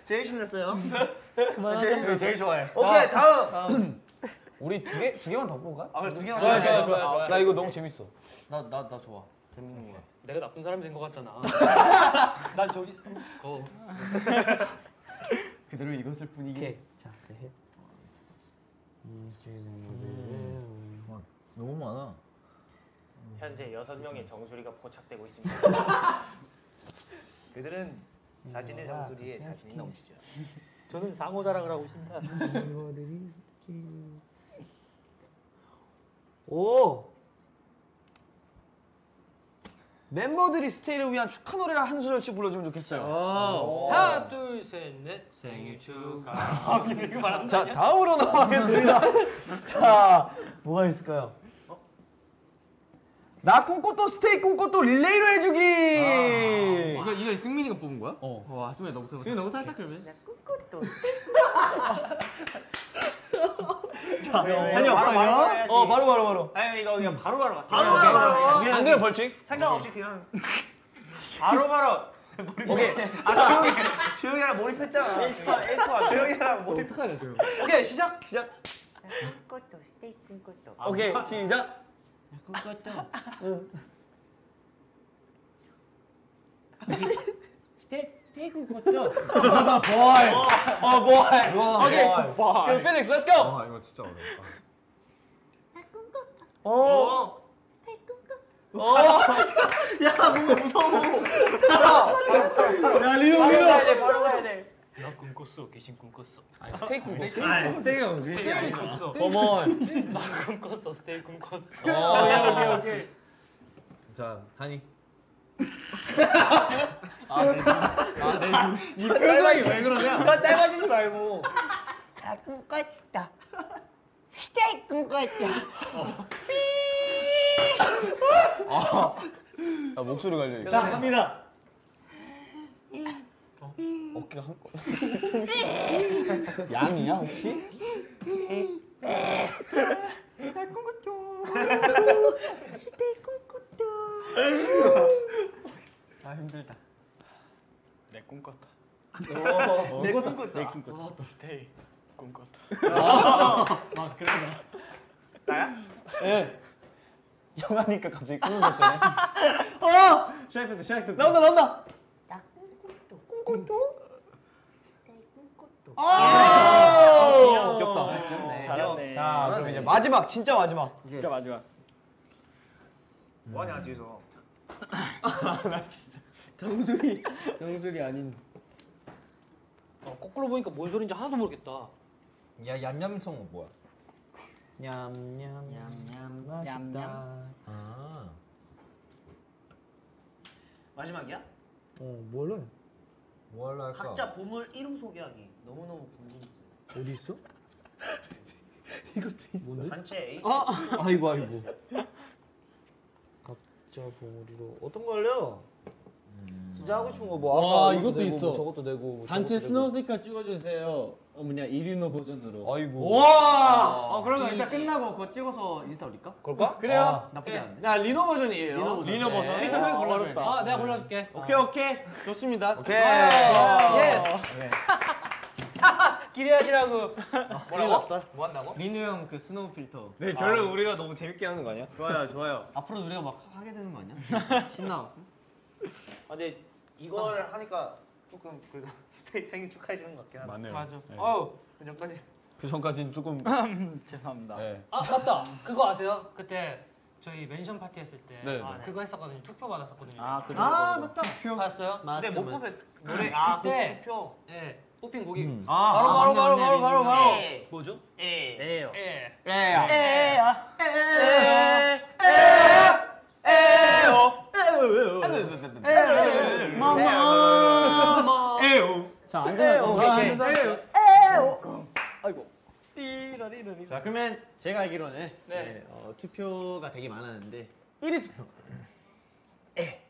제일 신났어요. 제일 제일 좋아해 오케이, 다음. 우리 두 개 두 개만 더 뽑을까? 아, 그래, 두 개만 해요. 좋아요 좋아요 나 이거 너무 재밌어 나 나 나 좋아. 재밌는 거 같아. 내가 나쁜 사람이 된것 같잖아. [laughs] 난 저기 있어. 거. [laughs] 그대로 읽었을 뿐이기. 자, 네. 너무 많아. 현재 여섯 명의 정수리가 포착되고 있습니다. [laughs] 그들은 자신의 정수리에 자신이 넘치죠. 저는 상호 자랑을 하고 있습니다. [laughs] 오 멤버들이 스테이를 위한 축하 노래를 한 소절씩 불러주면 좋겠어요. 하나, 둘, 셋, 넷. 생일 축하. 아, 이거 말하는 거자 아니야? 다음으로 넘어가겠습니다. [laughs] 자 뭐가 있을까요? 나 꿈꽃도 스테이 꿈꽃도 릴레이로 해주기. 이거 이거 승민이가 뽑은 거야? 어. 와, 승민이 너부터. 승민이 너부터 하자 그러면. 잔이 [laughs] 바로, 바로 없어요? 해야지. 어 바로 바로 바로. 아니, 이거 그냥 바로 바로 갈게. 바로 바로 바로. 안 되면 벌칙. 상관없이 그냥. [laughs] 바로 바로. 오케이. 아, 조용히, 조용히랑 몰입했잖아. 1초, 1초. 조용히랑 몰입. 오케이, 시작. 시작. 꿈꽃도 스테이 꿈꽃도 오케이 시작. 泣くこと。うん。して。Take a good job. Oh boy. Oh boy. Oh, okay, boy. Yo, Felix, let's go. 아, 이거 진짜 어렵 다. 나쁜 것. 어. 어. 야, 뭔가 무서 워. 야, 리 노, 리 노. 바로 가야 돼, 바로 가야 돼. 나 꿈꿨어. 귀신 꿈꿨어. 아니 스테이 꿈. 아, 스테이가 스테이 있었어. 어먼. 나 꿈꿨어. 스테이 꿈꿨어. 오케이, 오케이, 오케이. 자 한이. 이 표정이 왜 그러냐? 나 짧아지지 말고. 나 꿈꿨다 스테이 꿈꿨다 아 목소리 갈려. 자, 갑니다. 어깨가 한 거. 양이야 혹시? 나 꿈꽃도 스테이 꿈꽃도 아, 힘들다. 내 꿈꿨다. 내 꿈꿨다. 내 꿈꽃. 스테이 꿈꿨다. 아, 그러다. 예. 영하니까 갑자기 끊어졌잖아. 시작됐다. 시작됐다. 나온다 나온다. 나 꿈꽃도 꿈꽃도 아 귀엽다. 귀엽네. 잘하네. 자 그럼 이제 마지막 진짜 마지막. 진짜 마지막. 뭐하냐, 뒤에서. [laughs] 정수리. 정수리 아닌. 어, 거꾸로 보니까 뭔 소리인지 하나도 모르겠다. 야 얌얌성은 뭐야? 냠냠 냠냠 냠냠. 아. 마지막이야? 어 뭘로? 뭘 할까? 각자 보물 1호 소개하기. 너무너무 궁금했어요. 어디 있어? [laughs] 단체 에이스. 아이고 아이고. [laughs] 각자 보물 1호 어떤 거 할래요? 진짜 하고 싶은 거뭐 와, 아까 이것도 되고, 있어. 뭐 저것도 되고 뭐 단체 저것도 스노우 스티커 찍어주세요. 어 뭐냐 이리노 버전으로. 되고. 아이고. 와. 어 그러면 일단 끝나고 그거 찍어서 인스타 올릴까? 그럴까? 그래요? 나쁘지 않은데. 야 리노 버전이에요. 리노 버전. 리노 버전. 네. 일단 형이 골라줘요. 아 내가 골라줄게. 오케이 오케이 좋습니다. 오케이. Yes. [laughs] 기대하시라고. 뭐라고? 뭐 한다고? 민호 형 그 스노우 필터. 네 결국 우리가 너무 재밌게 하는 거 아니야? 좋아요 좋아요. 앞으로 우리가 막 하게 되는 거 아니야? [laughs] 신나갖고. 아, 근데 이걸 하니까 조금 그래도 [laughs] 스테이 생일 축하해 주는 것 같긴 하다. 맞네요. 맞아. 네. 어우, 그 전까지. 그 전까지는 조금. [laughs] 죄송합니다. 네. 아 맞다. 그거 아세요? 그때 저희 mention 파티 했을 때 네, 아, 네. 그거 했었거든요. 투표 받았었거든요. 아, 그 아. 맞다. 봤어요? 근데 맞죠, 못 맞죠. 뽑은 노래 아, 그때 그 투표. 네. 뽑힌 곡이 음. 아, 바로 바로 바로 바로 바로 바로 에. 뭐죠? 에. 에요. 예. 자 앉아요. 에요. 아, 오케이. 앉으세요. 아이고. 자 그러면 제가 알기로는 네. 네, 어, 투표가 되게 많았는데 1위 투표. 네.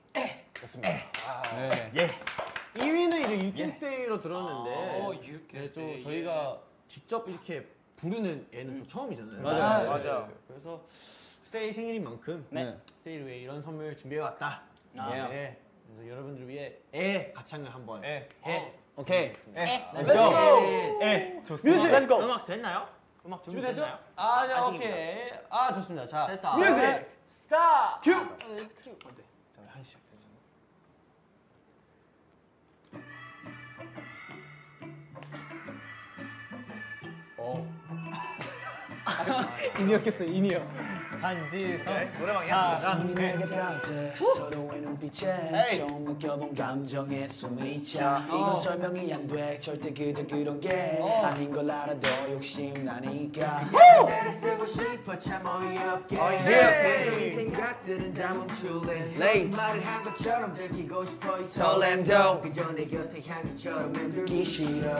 2위는 이제 You Can STAY로 들었는데 어, You Can 네, 또 저희가 직접 이렇게 부르는 얘는 또 처음이잖아요. 맞아요. 네, 맞아. 그래서 스테이 생일인 만큼 네. 스테이를 위해 이런 선물 준비해 왔다. 아. 네. 그래서 여러분들을 위해 애 가창을 한번 에. 해. 오케이. Let's go. 에. Music let's go. 음악 됐나요? 음악 준비되죠? 아, 자, 아직입니다. 오케이. 아, 좋습니다. 자, 됐다. Music start. 큐. 자, 한 시작. [laughs] 인이었겠어, 인이요. 한지성. 노래방이야? 숨이 내게 닿을 때 서로의 눈빛에 처음 느껴본 감정의 숨이 차. 이건 설명이 안 돼. 절대 그저 그런 게 아닌 걸 알아도 욕심 나니까. 내를 쓰고 싶어 참 어이없게. 이 생각들은 다 멈출래. 레이. 말을 한 것처럼 들키고 싶어 이 설렘도. 그저 내 곁에 향기처럼 맴돌기 싫어.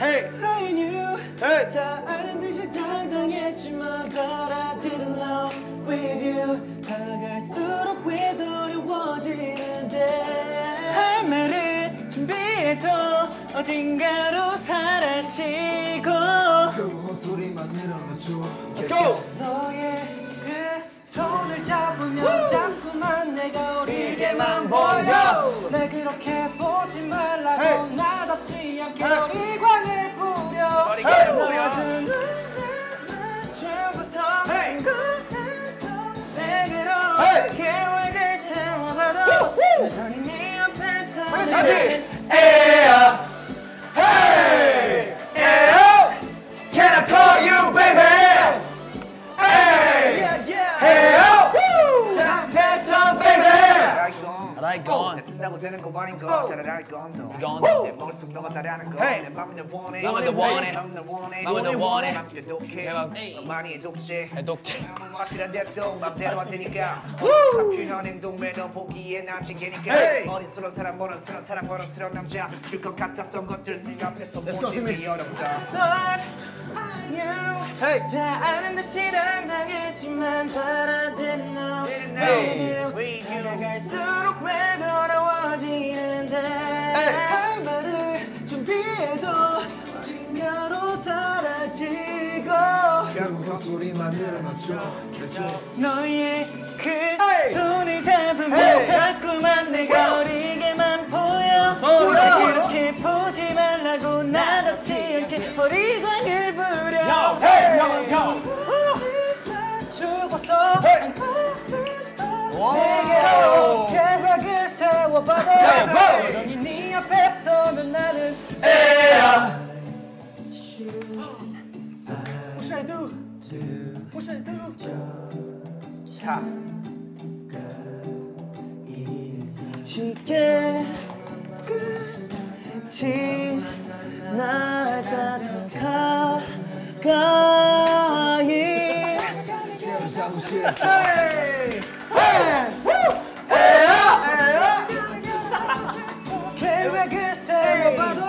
헤이. I knew 다 아는 듯이 당당했지만 But I didn't know with you 다가갈수록 외도려워지는데 할 말을 준비해도 어딘가로 사라지고 결국 헛소리만 늘어나죠 Let's go. 너의 그 손을 잡으면 자꾸만 내가 어리게만 보여 날 그렇게 보지 말라고 Hey. 나답지 않게 Hey. 어리광을 부려 어리광을 부려. Hey. Hey. 계획을 세워봐도 여전히 네 앞에서 자지. 에야. 헤이. I gone. 쓴다고 되는 거 아닌 거 차라리 건도 내 모습 너가 따라하는 거 내 맘은 널 원해. 맘은 널 원해. 맘은 널 원해. 맘은 널 원해. 맘은 널 독해. 많이 해독제 해독제. 아무 확실한 대도 맘대로 안 되니까. 표현 행동 매 너 보기에 나중이니까. 어린스러운 사람 어른스러운 사람 어른스러운 남자. 줄 것 같았던 것들 네 앞에서 보지 어렵다 다 아는 듯이 당당했지만 But I didn't know you you. 다가갈수록 외로워지는데. 할 말을 준비해도 어딘가로 사라지고. 결국 헛소리만 늘어났죠. 너의 그 손을 잡으면 자꾸만 내가 어리게만 보여. 날 그렇게 보지 말라고 나답지 않게 어리광 을 부려 죽어서 내게로 계획을 세워봐도 여전히 네 앞에 서면 나는 에야 What should I do? What should I do? 자. 쉽게 끝이 날까 더가 까이 계획을 세워봐도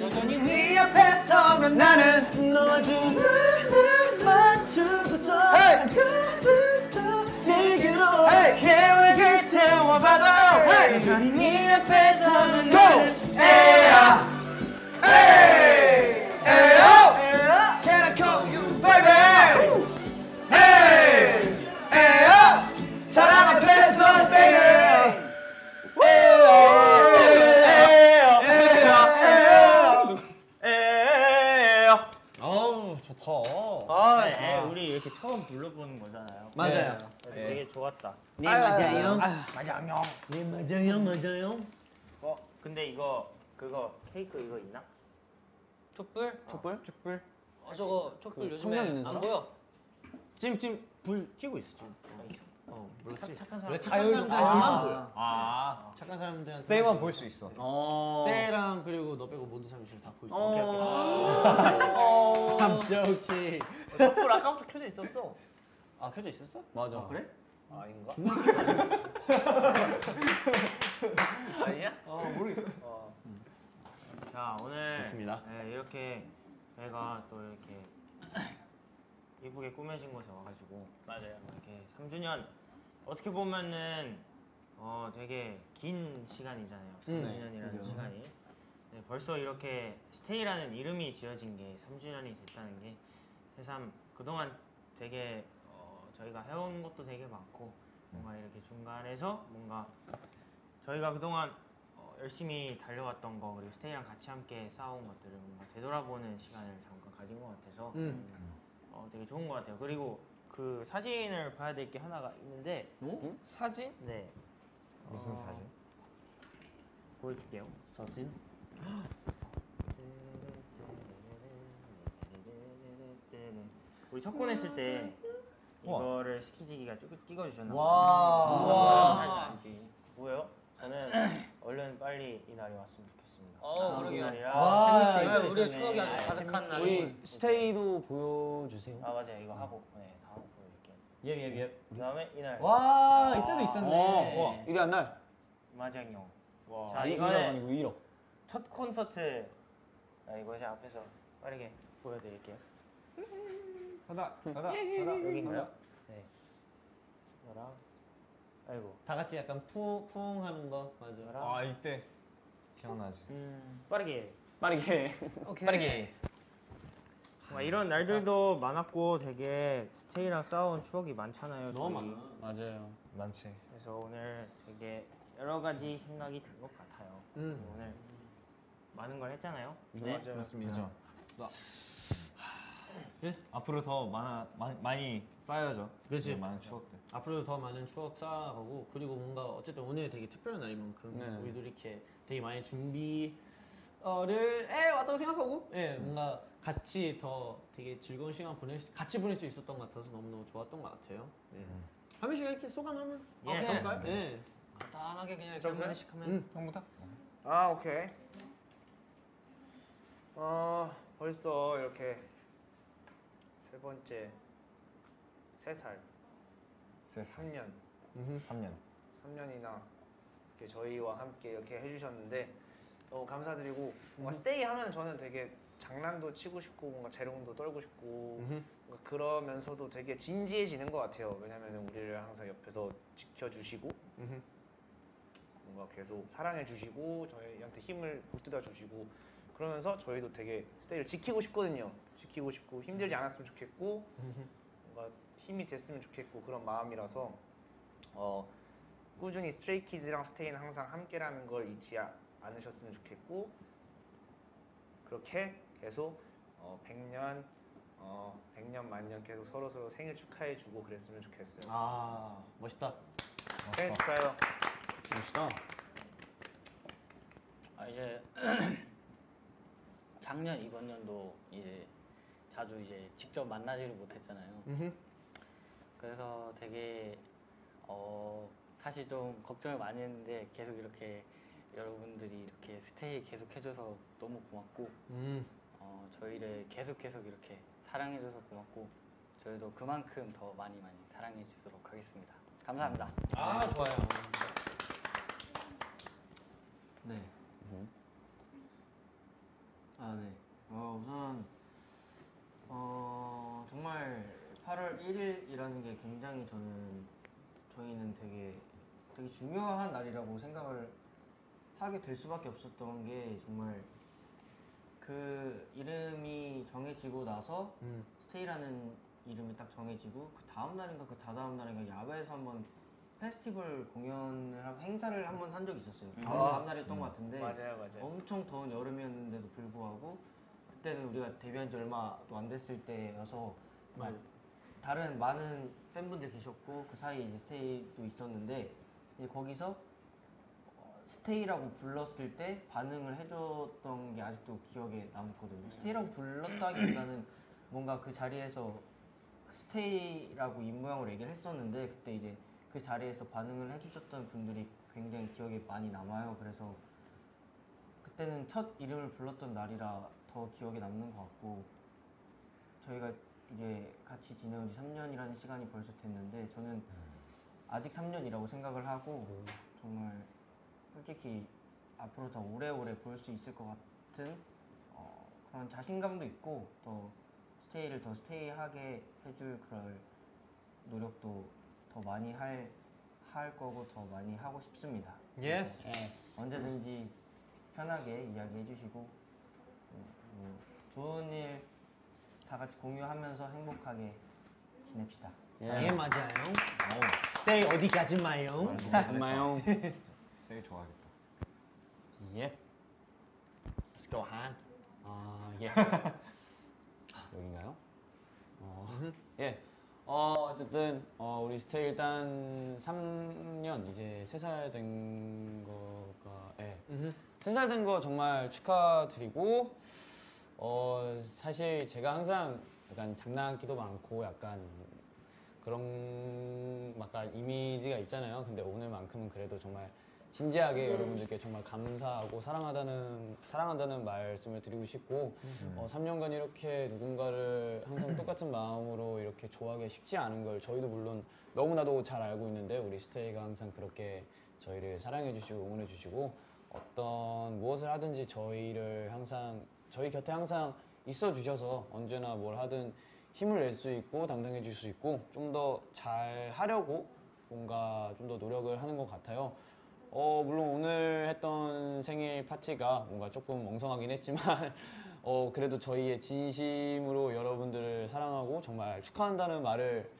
여전히 네 앞에 서면 나는 너와 두 눈을 맞추고서 아까부터 내게로 계획을 세워봐도 여전히 네네 앞에서 하면 나는 에야 에이 처음 불러보는 거잖아요. 맞아요. 네, 되게 좋았다. 네 맞아요. 맞아요. 네 맞아요 맞아요. 어, 근데 이거 그거 케이크 이거 있나? 촛불? 촛불? 촛불. 어, 저거 촛불 그 요즘에 성냥 있는 안 사람? 보여. 지금 지금 불 켜고 있어 지금. 어, 몰랐지. 착한 사람. 착한 아. 보여. 아 착한 사람들한테. 스테이만 볼 수 있어. 어. 세랑 그리고 너 빼고 모든 사람이 지금 다 보고 있어. 오케이, 오케이. 어. [laughs] I'm joking. 촛불 아까부터 켜져 있었어. 아 켜져 있었어? 맞아. 그래? 아닌가? [laughs] 아니야? 어 모르겠어. 어. 자 오늘 좋습니다. 네, 이렇게 저희가 또 이렇게 예쁘게 꾸며진 곳에 와가지고 맞아요. 이렇게 3주년 어떻게 보면은 어 되게 긴 시간이잖아요. 음, 3주년이라는 그죠. 시간이. 네, 벌써 이렇게 스테이라는 이름이 지어진 게 3주년이 됐다는 게 새삼 그동안 되게 어, 저희가 해온 것도 되게 많고 뭔가 이렇게 중간에서 뭔가 저희가 그동안 어, 열심히 달려왔던 거 그리고 스테이랑 같이 함께 쌓아온 것들을 뭔가 되돌아보는 시간을 잠깐 가진 것 같아서 음. 어, 되게 좋은 것 같아요. 그리고 그 사진을 봐야 될 게 하나가 있는데 사진? 네 무슨 어, 사진? 보여줄게요. 사진. [gasps] 우리 첫 콘 했을 때 우와. 이거를 스키지기가 찍- 찍어주셨나 와. 와. 와. 뭐예요? 저는 얼른 빨리 이 날이 왔으면 좋겠습니다. 어, 아, 그러게요. 와, 네, 우리의. 추억이 아주 가득한 날. 우리 스테이도 보여주세요. 아 맞아요 이거 하고 네 다음 보여줄게요. 예예 예. 그다음에 이날 와 이때도 있었네. 어, 이리 한 날. 마장용. 와. 자 아, 이거는 아니고 1억. 첫 콘서트 아, 이거 제가 앞에서 빠르게 보여드릴게요. 가다 가다 가다. 여기인가요? 네. 이거랑 아이고 다 같이 약간 푸 풍 하는 거 맞아. 이거랑 아 이때 기억나지. 빠르게. 빠르게. 오케이. 빠르게. 뭔가 이런 날들도 많았고 되게 스테이랑 싸운 추억이 많잖아요. 너무 저희. 많아. 맞아요. 많지. 그래서 오늘 되게 여러 가지 생각이 들 것 같아요. 음. 오늘 많은 걸 했잖아요. 네 맞습니다. 그죠. 예? 앞으로 더 많아 마, 많이 쌓여져. 그치. 네, 많은 추억들. 앞으로도 더 많은 추억 쌓아가고 그리고 뭔가 어쨌든 오늘 되게 특별한 날인 만큼 네. 우리도 이렇게 되게 많이 준비를 해 왔다고 생각하고 예 뭔가 같이 더 되게 즐거운 시간 보낼 수, 같이 보낼 수 있었던 것 같아서 너무너무 좋았던 것 같아요. 네. 하민 씨가 이렇게 소감 한번 예. 해볼까요? 네. 간단하게 그냥 이렇게 한 마디씩 하면 음. 형부터? 아 오케이. 어 벌써 이렇게 세 번째 세 살, 세 3년, 3년. 3년이나 이렇게 저희와 함께 이렇게 해주셨는데 너무 감사드리고 뭔가 스테이 하면 저는 되게 장난도 치고 싶고 뭔가 재롱도 떨고 싶고. 뭔가 그러면서도 되게 진지해지는 것 같아요. 왜냐면 우리를 항상 옆에서 지켜주시고. 뭔가 계속 사랑해 주시고 저희한테 힘을 북돋아 주시고 그러면서 저희도 되게 스테이를 지키고 싶거든요. 지키고 싶고 힘들지 않았으면 좋겠고 뭔가 힘이 됐으면 좋겠고 그런 마음이라서 어, 꾸준히 스트레이키즈랑 스테이는 항상 함께라는 걸 잊지 아- 않으셨으면 좋겠고 그렇게 계속 어, 100년 어, 100년 만년 계속 서로 서로 생일 축하해 주고 그랬으면 좋겠어요. 아 멋있다. 생일 축하해요. 멋있다. 아 이제 [clears throat] 작년 이번 년도 이제 자주 이제 직접 만나지를 못했잖아요. 음흠. 그래서 되게 어 사실 좀 걱정을 많이 했는데 계속 이렇게 여러분들이 이렇게 스테이 계속 해줘서 너무 고맙고 음. 어 저희를 계속 계속 이렇게 사랑해줘서 고맙고 저희도 그만큼 더 많이 많이 사랑해주도록 하겠습니다. 감사합니다. 아 좋아요. 네. 아 네. 어 우선 어 정말 8월 1일이라는 게 굉장히 저는 저희는 되게 되게 중요한 날이라고 생각을 하게 될 수밖에 없었던 게 정말 그 이름이 정해지고 나서 음. 스테이라는 이름이 딱 정해지고 그 다음 날인가 그 다다음 날인가 야외에서 한번 페스티벌 공연을 하- 행사를 한 번 한 적이 있었어요. 그 아. 다음 날이었던 것 같은데 맞아요, 맞아요. 엄청 더운 여름이었는데도 불구하고 그때는 우리가 데뷔한 지 얼마도 안 됐을 때여서 또 다른 많은 팬분들 계셨고 그 사이에 이제 스테이도 있었는데 이제 거기서 어, 스테이라고 불렀을 때 반응을 해줬던 게 아직도 기억에 남거든요. 스테이라고 불렀다기보다는 [clears throat] 뭔가 그 자리에서 스테이라고 입모양으로 얘기를 했었는데 그때 이제 그 자리에서 반응을 해주셨던 분들이 굉장히 기억에 많이 남아요. 그래서 그때는 첫 이름을 불렀던 날이라 더 기억에 남는 것 같고 저희가 이제 같이 지내온 지 3년이라는 시간이 벌써 됐는데 저는 아직 3년이라고 생각을 하고 정말 솔직히 앞으로 더 오래오래 볼 수 있을 것 같은 어, 그런 자신감도 있고 또 스테이를 더 스테이하게 해줄 그럴 노력도 더 많이 할, 할 거고 더 많이 하고 싶습니다. Yes. 그래서 언제든지 편하게 이야기해 주시고 음, 뭐 좋은 일 다 같이 공유하면서 행복하게 지냅시다. 예, 맞아요. 스테이 어디 가지 마요. 가지 [laughs] 마요. 되게 좋아하겠다. 예. Let's go Han. 아 예. [laughs] 여긴가요? 어, [laughs] 예. 어 어쨌든 어, 우리 스테이 일단 3년 이제 3살 된 거가 예. 3살 된 거 정말 축하드리고 어 사실 제가 항상 약간 장난기도 많고 약간 그런 약간 이미지가 있잖아요. 근데 오늘만큼은 그래도 정말 진지하게 여러분들께 정말 감사하고 사랑하다는 사랑한다는 말씀을 드리고 싶고 어, 3년간 이렇게 누군가를 항상 똑같은 마음으로 이렇게 좋아하기 쉽지 않은 걸 저희도 물론 너무나도 잘 알고 있는데 우리 스테이가 항상 그렇게 저희를 사랑해 주시고 응원해 주시고 어떤 무엇을 하든지 저희를 항상 저희 곁에 항상 있어 주셔서 언제나 뭘 하든 힘을 낼 수 있고 당당해 질 수 있고 좀 더 잘 하려고 뭔가 좀 더 노력을 하는 것 같아요. 어 물론 오늘 했던 생일 파티가 뭔가 조금 멍성하긴 했지만 [laughs] 어 그래도 저희의 진심으로 여러분들을 사랑하고 정말 축하한다는 말을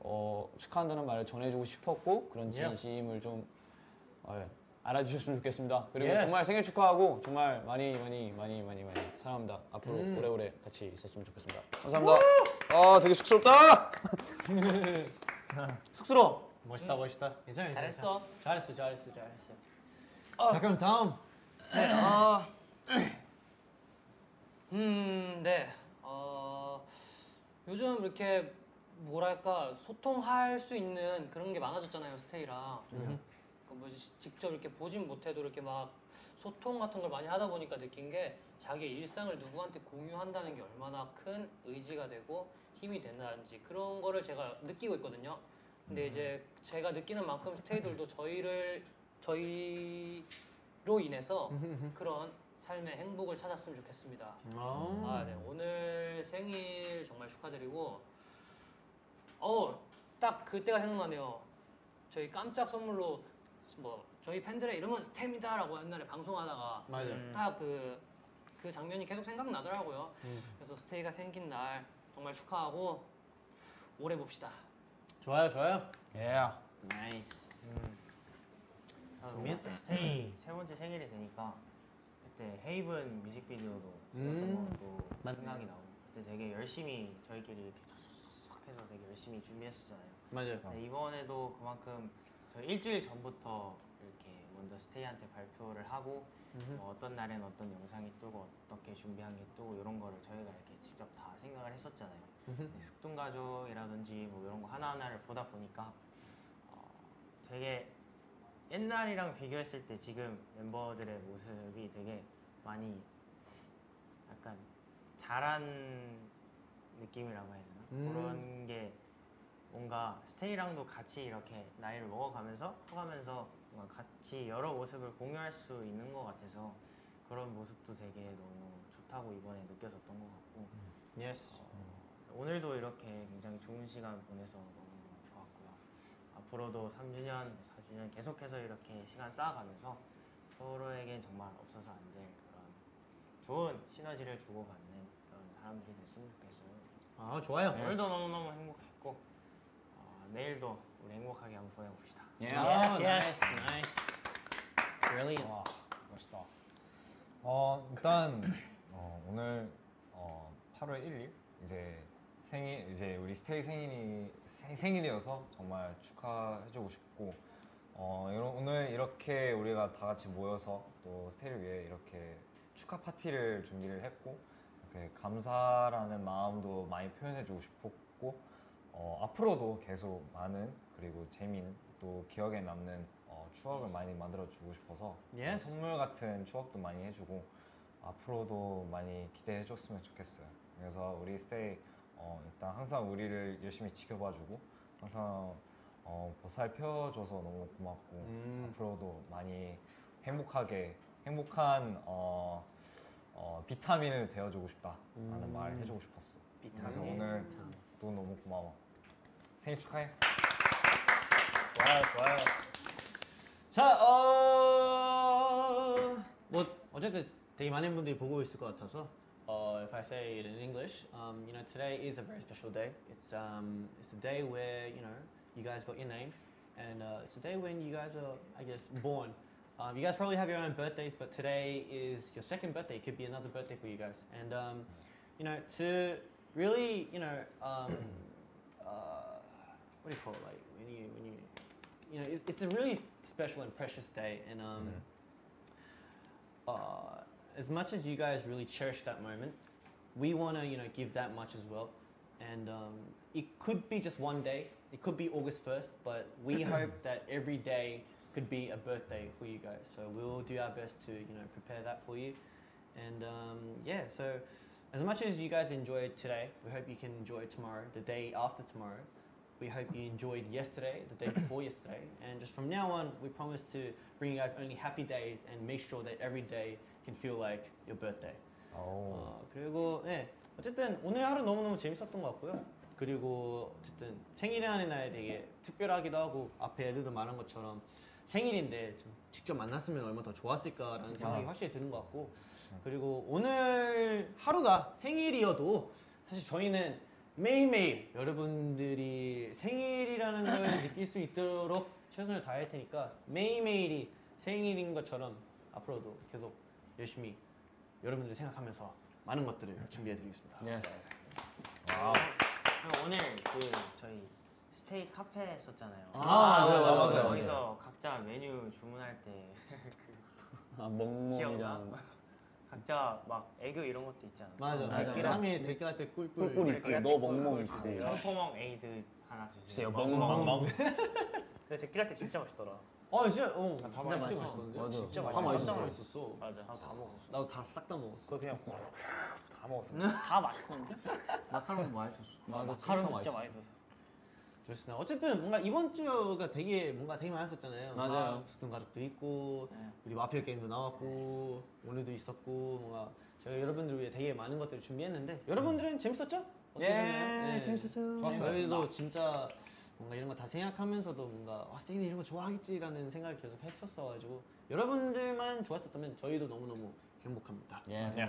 어 축하한다는 말을 전해주고 싶었고 그런 진심을 좀 어, 예, 알아주셨으면 좋겠습니다. 그리고 Yes. 정말 생일 축하하고 정말 많이 많이 많이 많이 많이 사랑합니다. 앞으로 음. 오래오래 같이 있었으면 좋겠습니다. 감사합니다. 아 되게 쑥스럽다. [laughs] [laughs] 쑥스러워. 멋있다, 멋있다. 괜찮아, 괜찮아. 잘했어. 잘했어, 잘했어, 잘했어. 자, 그럼 다음. 네, 어, [clears throat] 음, 네. 어, 요즘 이렇게 뭐랄까 소통할 수 있는 그런 게 많아졌잖아요, 스테이랑. 그 뭐지 직접 이렇게 보진 못해도 이렇게 막 소통 같은 걸 많이 하다 보니까 느낀 게 자기의 일상을 누구한테 공유한다는 게 얼마나 큰 의지가 되고 힘이 된다는지 그런 거를 제가 느끼고 있거든요. 근데 이제 제가 느끼는 만큼 스테이들도 저희를 저희로 인해서 그런 삶의 행복을 찾았으면 좋겠습니다. 아, 네. 오늘 생일 정말 축하드리고 어, 딱 그때가 생각나네요. 저희 깜짝 선물로 뭐 저희 팬들의 이름은 스테이입니다라고 옛날에 방송하다가 맞아요. 딱그그 장면이 계속 생각나더라고요. 그래서 스테이가 생긴 날 정말 축하하고 오래 봅시다. 좋아요, 좋아요. 예. Nice. 수민? 스테이 세 번째 생일이 되니까 그때 헤이븐 뮤직비디오도 음. 것도 생각이 나고 그때 되게 열심히 저희끼리 이렇게 싹 해서 되게 열심히 준비했었잖아요. 맞아요. 네, 이번에도 그만큼 저희 일주일 전부터 이렇게 먼저 스테이한테 발표를 하고 뭐 어떤 날엔 어떤 영상이 뜨고 어떻게 준비한 게 뜨고 이런 거를 저희가 이렇게 직접 다 생각을 했었잖아요. 네, 숙둥가족이라든지 뭐 이런 거 하나하나를 보다 보니까 어, 되게 옛날이랑 비교했을 때 지금 멤버들의 모습이 되게 많이 약간 자란 느낌이라고 해야 되나? 음. 그런 게 뭔가 스테이랑도 같이 이렇게 나이를 먹어가면서 커가면서 같이 여러 모습을 공유할 수 있는 것 같아서 그런 모습도 되게 너무 좋다고 이번에 느껴졌던 것 같고 Yes. 오늘도 이렇게 굉장히 좋은 시간 보내서 너무 좋았고요. 앞으로도 3주년, 4주년 계속해서 이렇게 시간 쌓아가면서 서로에겐 정말 없어서 안 될 그런 좋은 시너지를 주고받는 그런 사람들이 됐으면 좋겠어요. 아 좋아요. 오늘도 너무너무 행복했고 어, 내일도 우리 행복하게 한번 보내봅시다. Yes, yes, nice. Brilliant. 와 멋있다. 어 일단 어, 오늘 어, 8월 1일 이제 생일 이제 우리 스테이 생일이 생, 생일이어서 정말 축하해주고 싶고 어, 오늘 이렇게 우리가 다 같이 모여서 또 스테이를 위해 이렇게 축하 파티를 준비를 했고 이렇게 감사라는 마음도 많이 표현해주고 싶었고 어, 앞으로도 계속 많은 그리고 재미있는 또 기억에 남는 어, 추억을 많이 만들어주고 싶어서 Yes. 어, 선물 같은 추억도 많이 해주고 앞으로도 많이 기대해줬으면 좋겠어요. 그래서 우리 스테이 어, 일단 항상 우리를 열심히 지켜봐주고 항상 어, 보살펴줘서 너무 고맙고 음. 앞으로도 많이 행복하게 행복한 어, 어, 비타민을 되어주고 싶다라는 음. 말 해주고 싶었어. 그래서 비타민. 오늘 또 너무 고마워. 생일 축하해. 좋아요, 좋아요. 자, 어, 뭐 어쨌든 되게 많은 분들이 보고 있을 것 같아서. If I say it in English, um, you know, today is a very special day. It's um, it's a day where you know you guys got your name, and uh, it's a day when you guys are, I guess, born. Um, you guys probably have your own birthdays, but today is your second birthday. It could be another birthday for you guys, and um, you know, to really, you know, um, [clears throat] uh, what do you call it? Like when you when you you know, it's, it's a really special and precious day, and um, uh, as much as you guys really cherish that moment, we want to you know give that much as well, and um, it could be just one day, it could be August first, but we [clears throat] hope that every day could be a birthday for you guys. So we'll do our best to you know prepare that for you, and um, yeah, so. As much as you guys enjoyed today, we hope you can enjoy tomorrow, the day after tomorrow. We hope you enjoyed yesterday, the day [clears throat] before yesterday, and just from now on, we promise to bring you guys only happy days and make sure that every day can feel like your birthday. 어, 그리고 네, 어쨌든 오늘 하루 너무너무 재밌었던 것 같고요. 그리고 어쨌든 생일이라는 날 되게 특별하기도 하고 앞에 애들도 말한 것처럼 생일인데 좀 직접 만났으면 얼마나 더 좋았을까라는 생각이 아. 확실히 드는 것 같고 그리고 오늘 하루가 생일이어도 사실 저희는 매일매일 여러분들이 생일이라는 걸 [coughs] 느낄 수 있도록 최선을 다할 테니까 매일매일이 생일인 것처럼 앞으로도 계속 열심히 여러분들 생각하면서 많은 것들을 준비해 드리겠습니다. Wow. 그리고 오늘 그 저희 스테이 카페 했었잖아요. 아, 맞아요, 맞아요, 거기서 맞아요. 각자 메뉴 주문할 때 아, 기억나? 멍멍이랑 각자 막 애교 이런 것도 있잖아. 맞아, 맞아. 애기랑 참이 들킬할 때 꿀꿀. 꿀꿀 돼끼라떼 너 꿀꿀 멍멍 주세요. 주세요. 슈퍼멍 에이드 하나 주세요. 주세요. 멍멍. 근데 돼끼라떼 진짜 맛있더라. 어 진짜 어다 진짜 맛있어. 맛있었는데. 맞아. 진짜 다 맛있어. 맛있어. 깜짝 맛있었어. 맞아. 다 먹었어. 나도 다 싹 다 먹었어. 그거 그냥 다 먹었어. [laughs] 다 맛있었는데? 마카롱도 맛있었어. 맞아. 마카롱 진짜 진짜 맛있었어. 맛있었어. 좋습니다. 어쨌든 뭔가 이번 주가 되게 뭔가 되게 많았었잖아요. 맞아요. 수든 가족도 있고 네. 우리 마피아 게임도 나왔고 오늘도 있었고 뭔가 저희 여러분들 위해 되게 많은 것들을 준비했는데 여러분들은 재밌었죠? 어떠셨나요? 네. 재밌었어요. 저희도 진짜 뭔가 이런 거 다 생각하면서도 뭔가 와 스테이는 이런 거 좋아하겠지라는 생각을 계속 했었어가지고 여러분들만 좋았었다면 저희도 너무너무 행복합니다. Yes.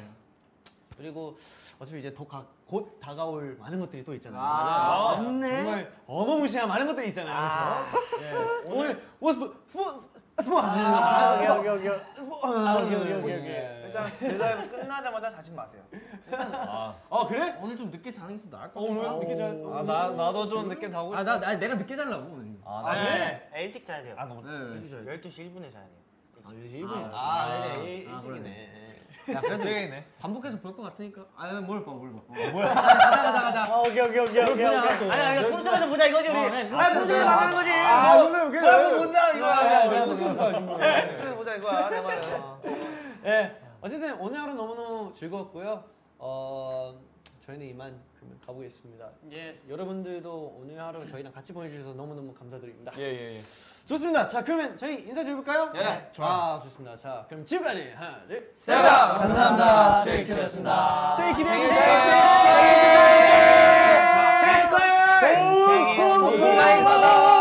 그리고 어차피 이제 더곧 다가올 많은 것들이 또 있잖아요. 아, 맞아요. 없네. 정말 어마무시한 많은 것들이 있잖아요. 그렇죠? 네. 오늘 뭐 스포 스포 스포 아, 여기 여기 여기. 스포 아, 여기, 여기, 여기, 여기. 네. 일단 대답 끝나자마자 자지 마세요. 아, 어 그래? 오늘 좀 늦게 자는 게 좀 나을 것 어, 같아. 오늘 늦게 자. 아, 나 나도 좀 늦게 자고. 아, 나, 나 내가 늦게 자려고 오늘. 아, 아, 나- 그래? 네, 일찍 자야 돼요. 아, 너무 네. 일찍 자야 돼. 12시 1분에 자야 돼요. 아, 12시 1분이야. 아, 아, 아. 일- 아, 일찍이네. 야, 그래도. 반복해서 볼 것 같으니까. 아, 뭘 봐, 뭘 봐. 아, 오케이 오케이 오케이 오케이. 그냥 오케이. 또. 아니 아니 콘서트에서 보자 이거지 우리. 어, 네, 아 콘서트에서 말하는 거지. 아, 오늘 그래. 뭐라고 본다 이거야. 아. 그래 보자 이거야. 예. 어쨌든 오늘 하루 너무너무 즐거웠고요. 어, 저희는 이만 그러면 가보겠습니다. Yes. 여러분들도 오늘 하루 저희랑 같이 보내주셔서 너무너무 감사드립니다. 예 예 예. 좋습니다. 자, 그러면 저희 인사드려볼까요? 예, 좋아. 아, 좋습니다. 자, 그럼 지금까지 하나, 둘, 셋. 세라 감사합니다. Stray Kids였습니다. 스테이 기대해 생일 주세요. 축하해. 생일 축하해. 좋은 꿈 많이 받아. 생일 축하해 헤이 축하해 헤이 생일 축하 생일 축하 생일 축하 선물 많이 받아요. 지금부터 스테이 생일 축하해 생일 축하 Happy 생일 축하 생일 축하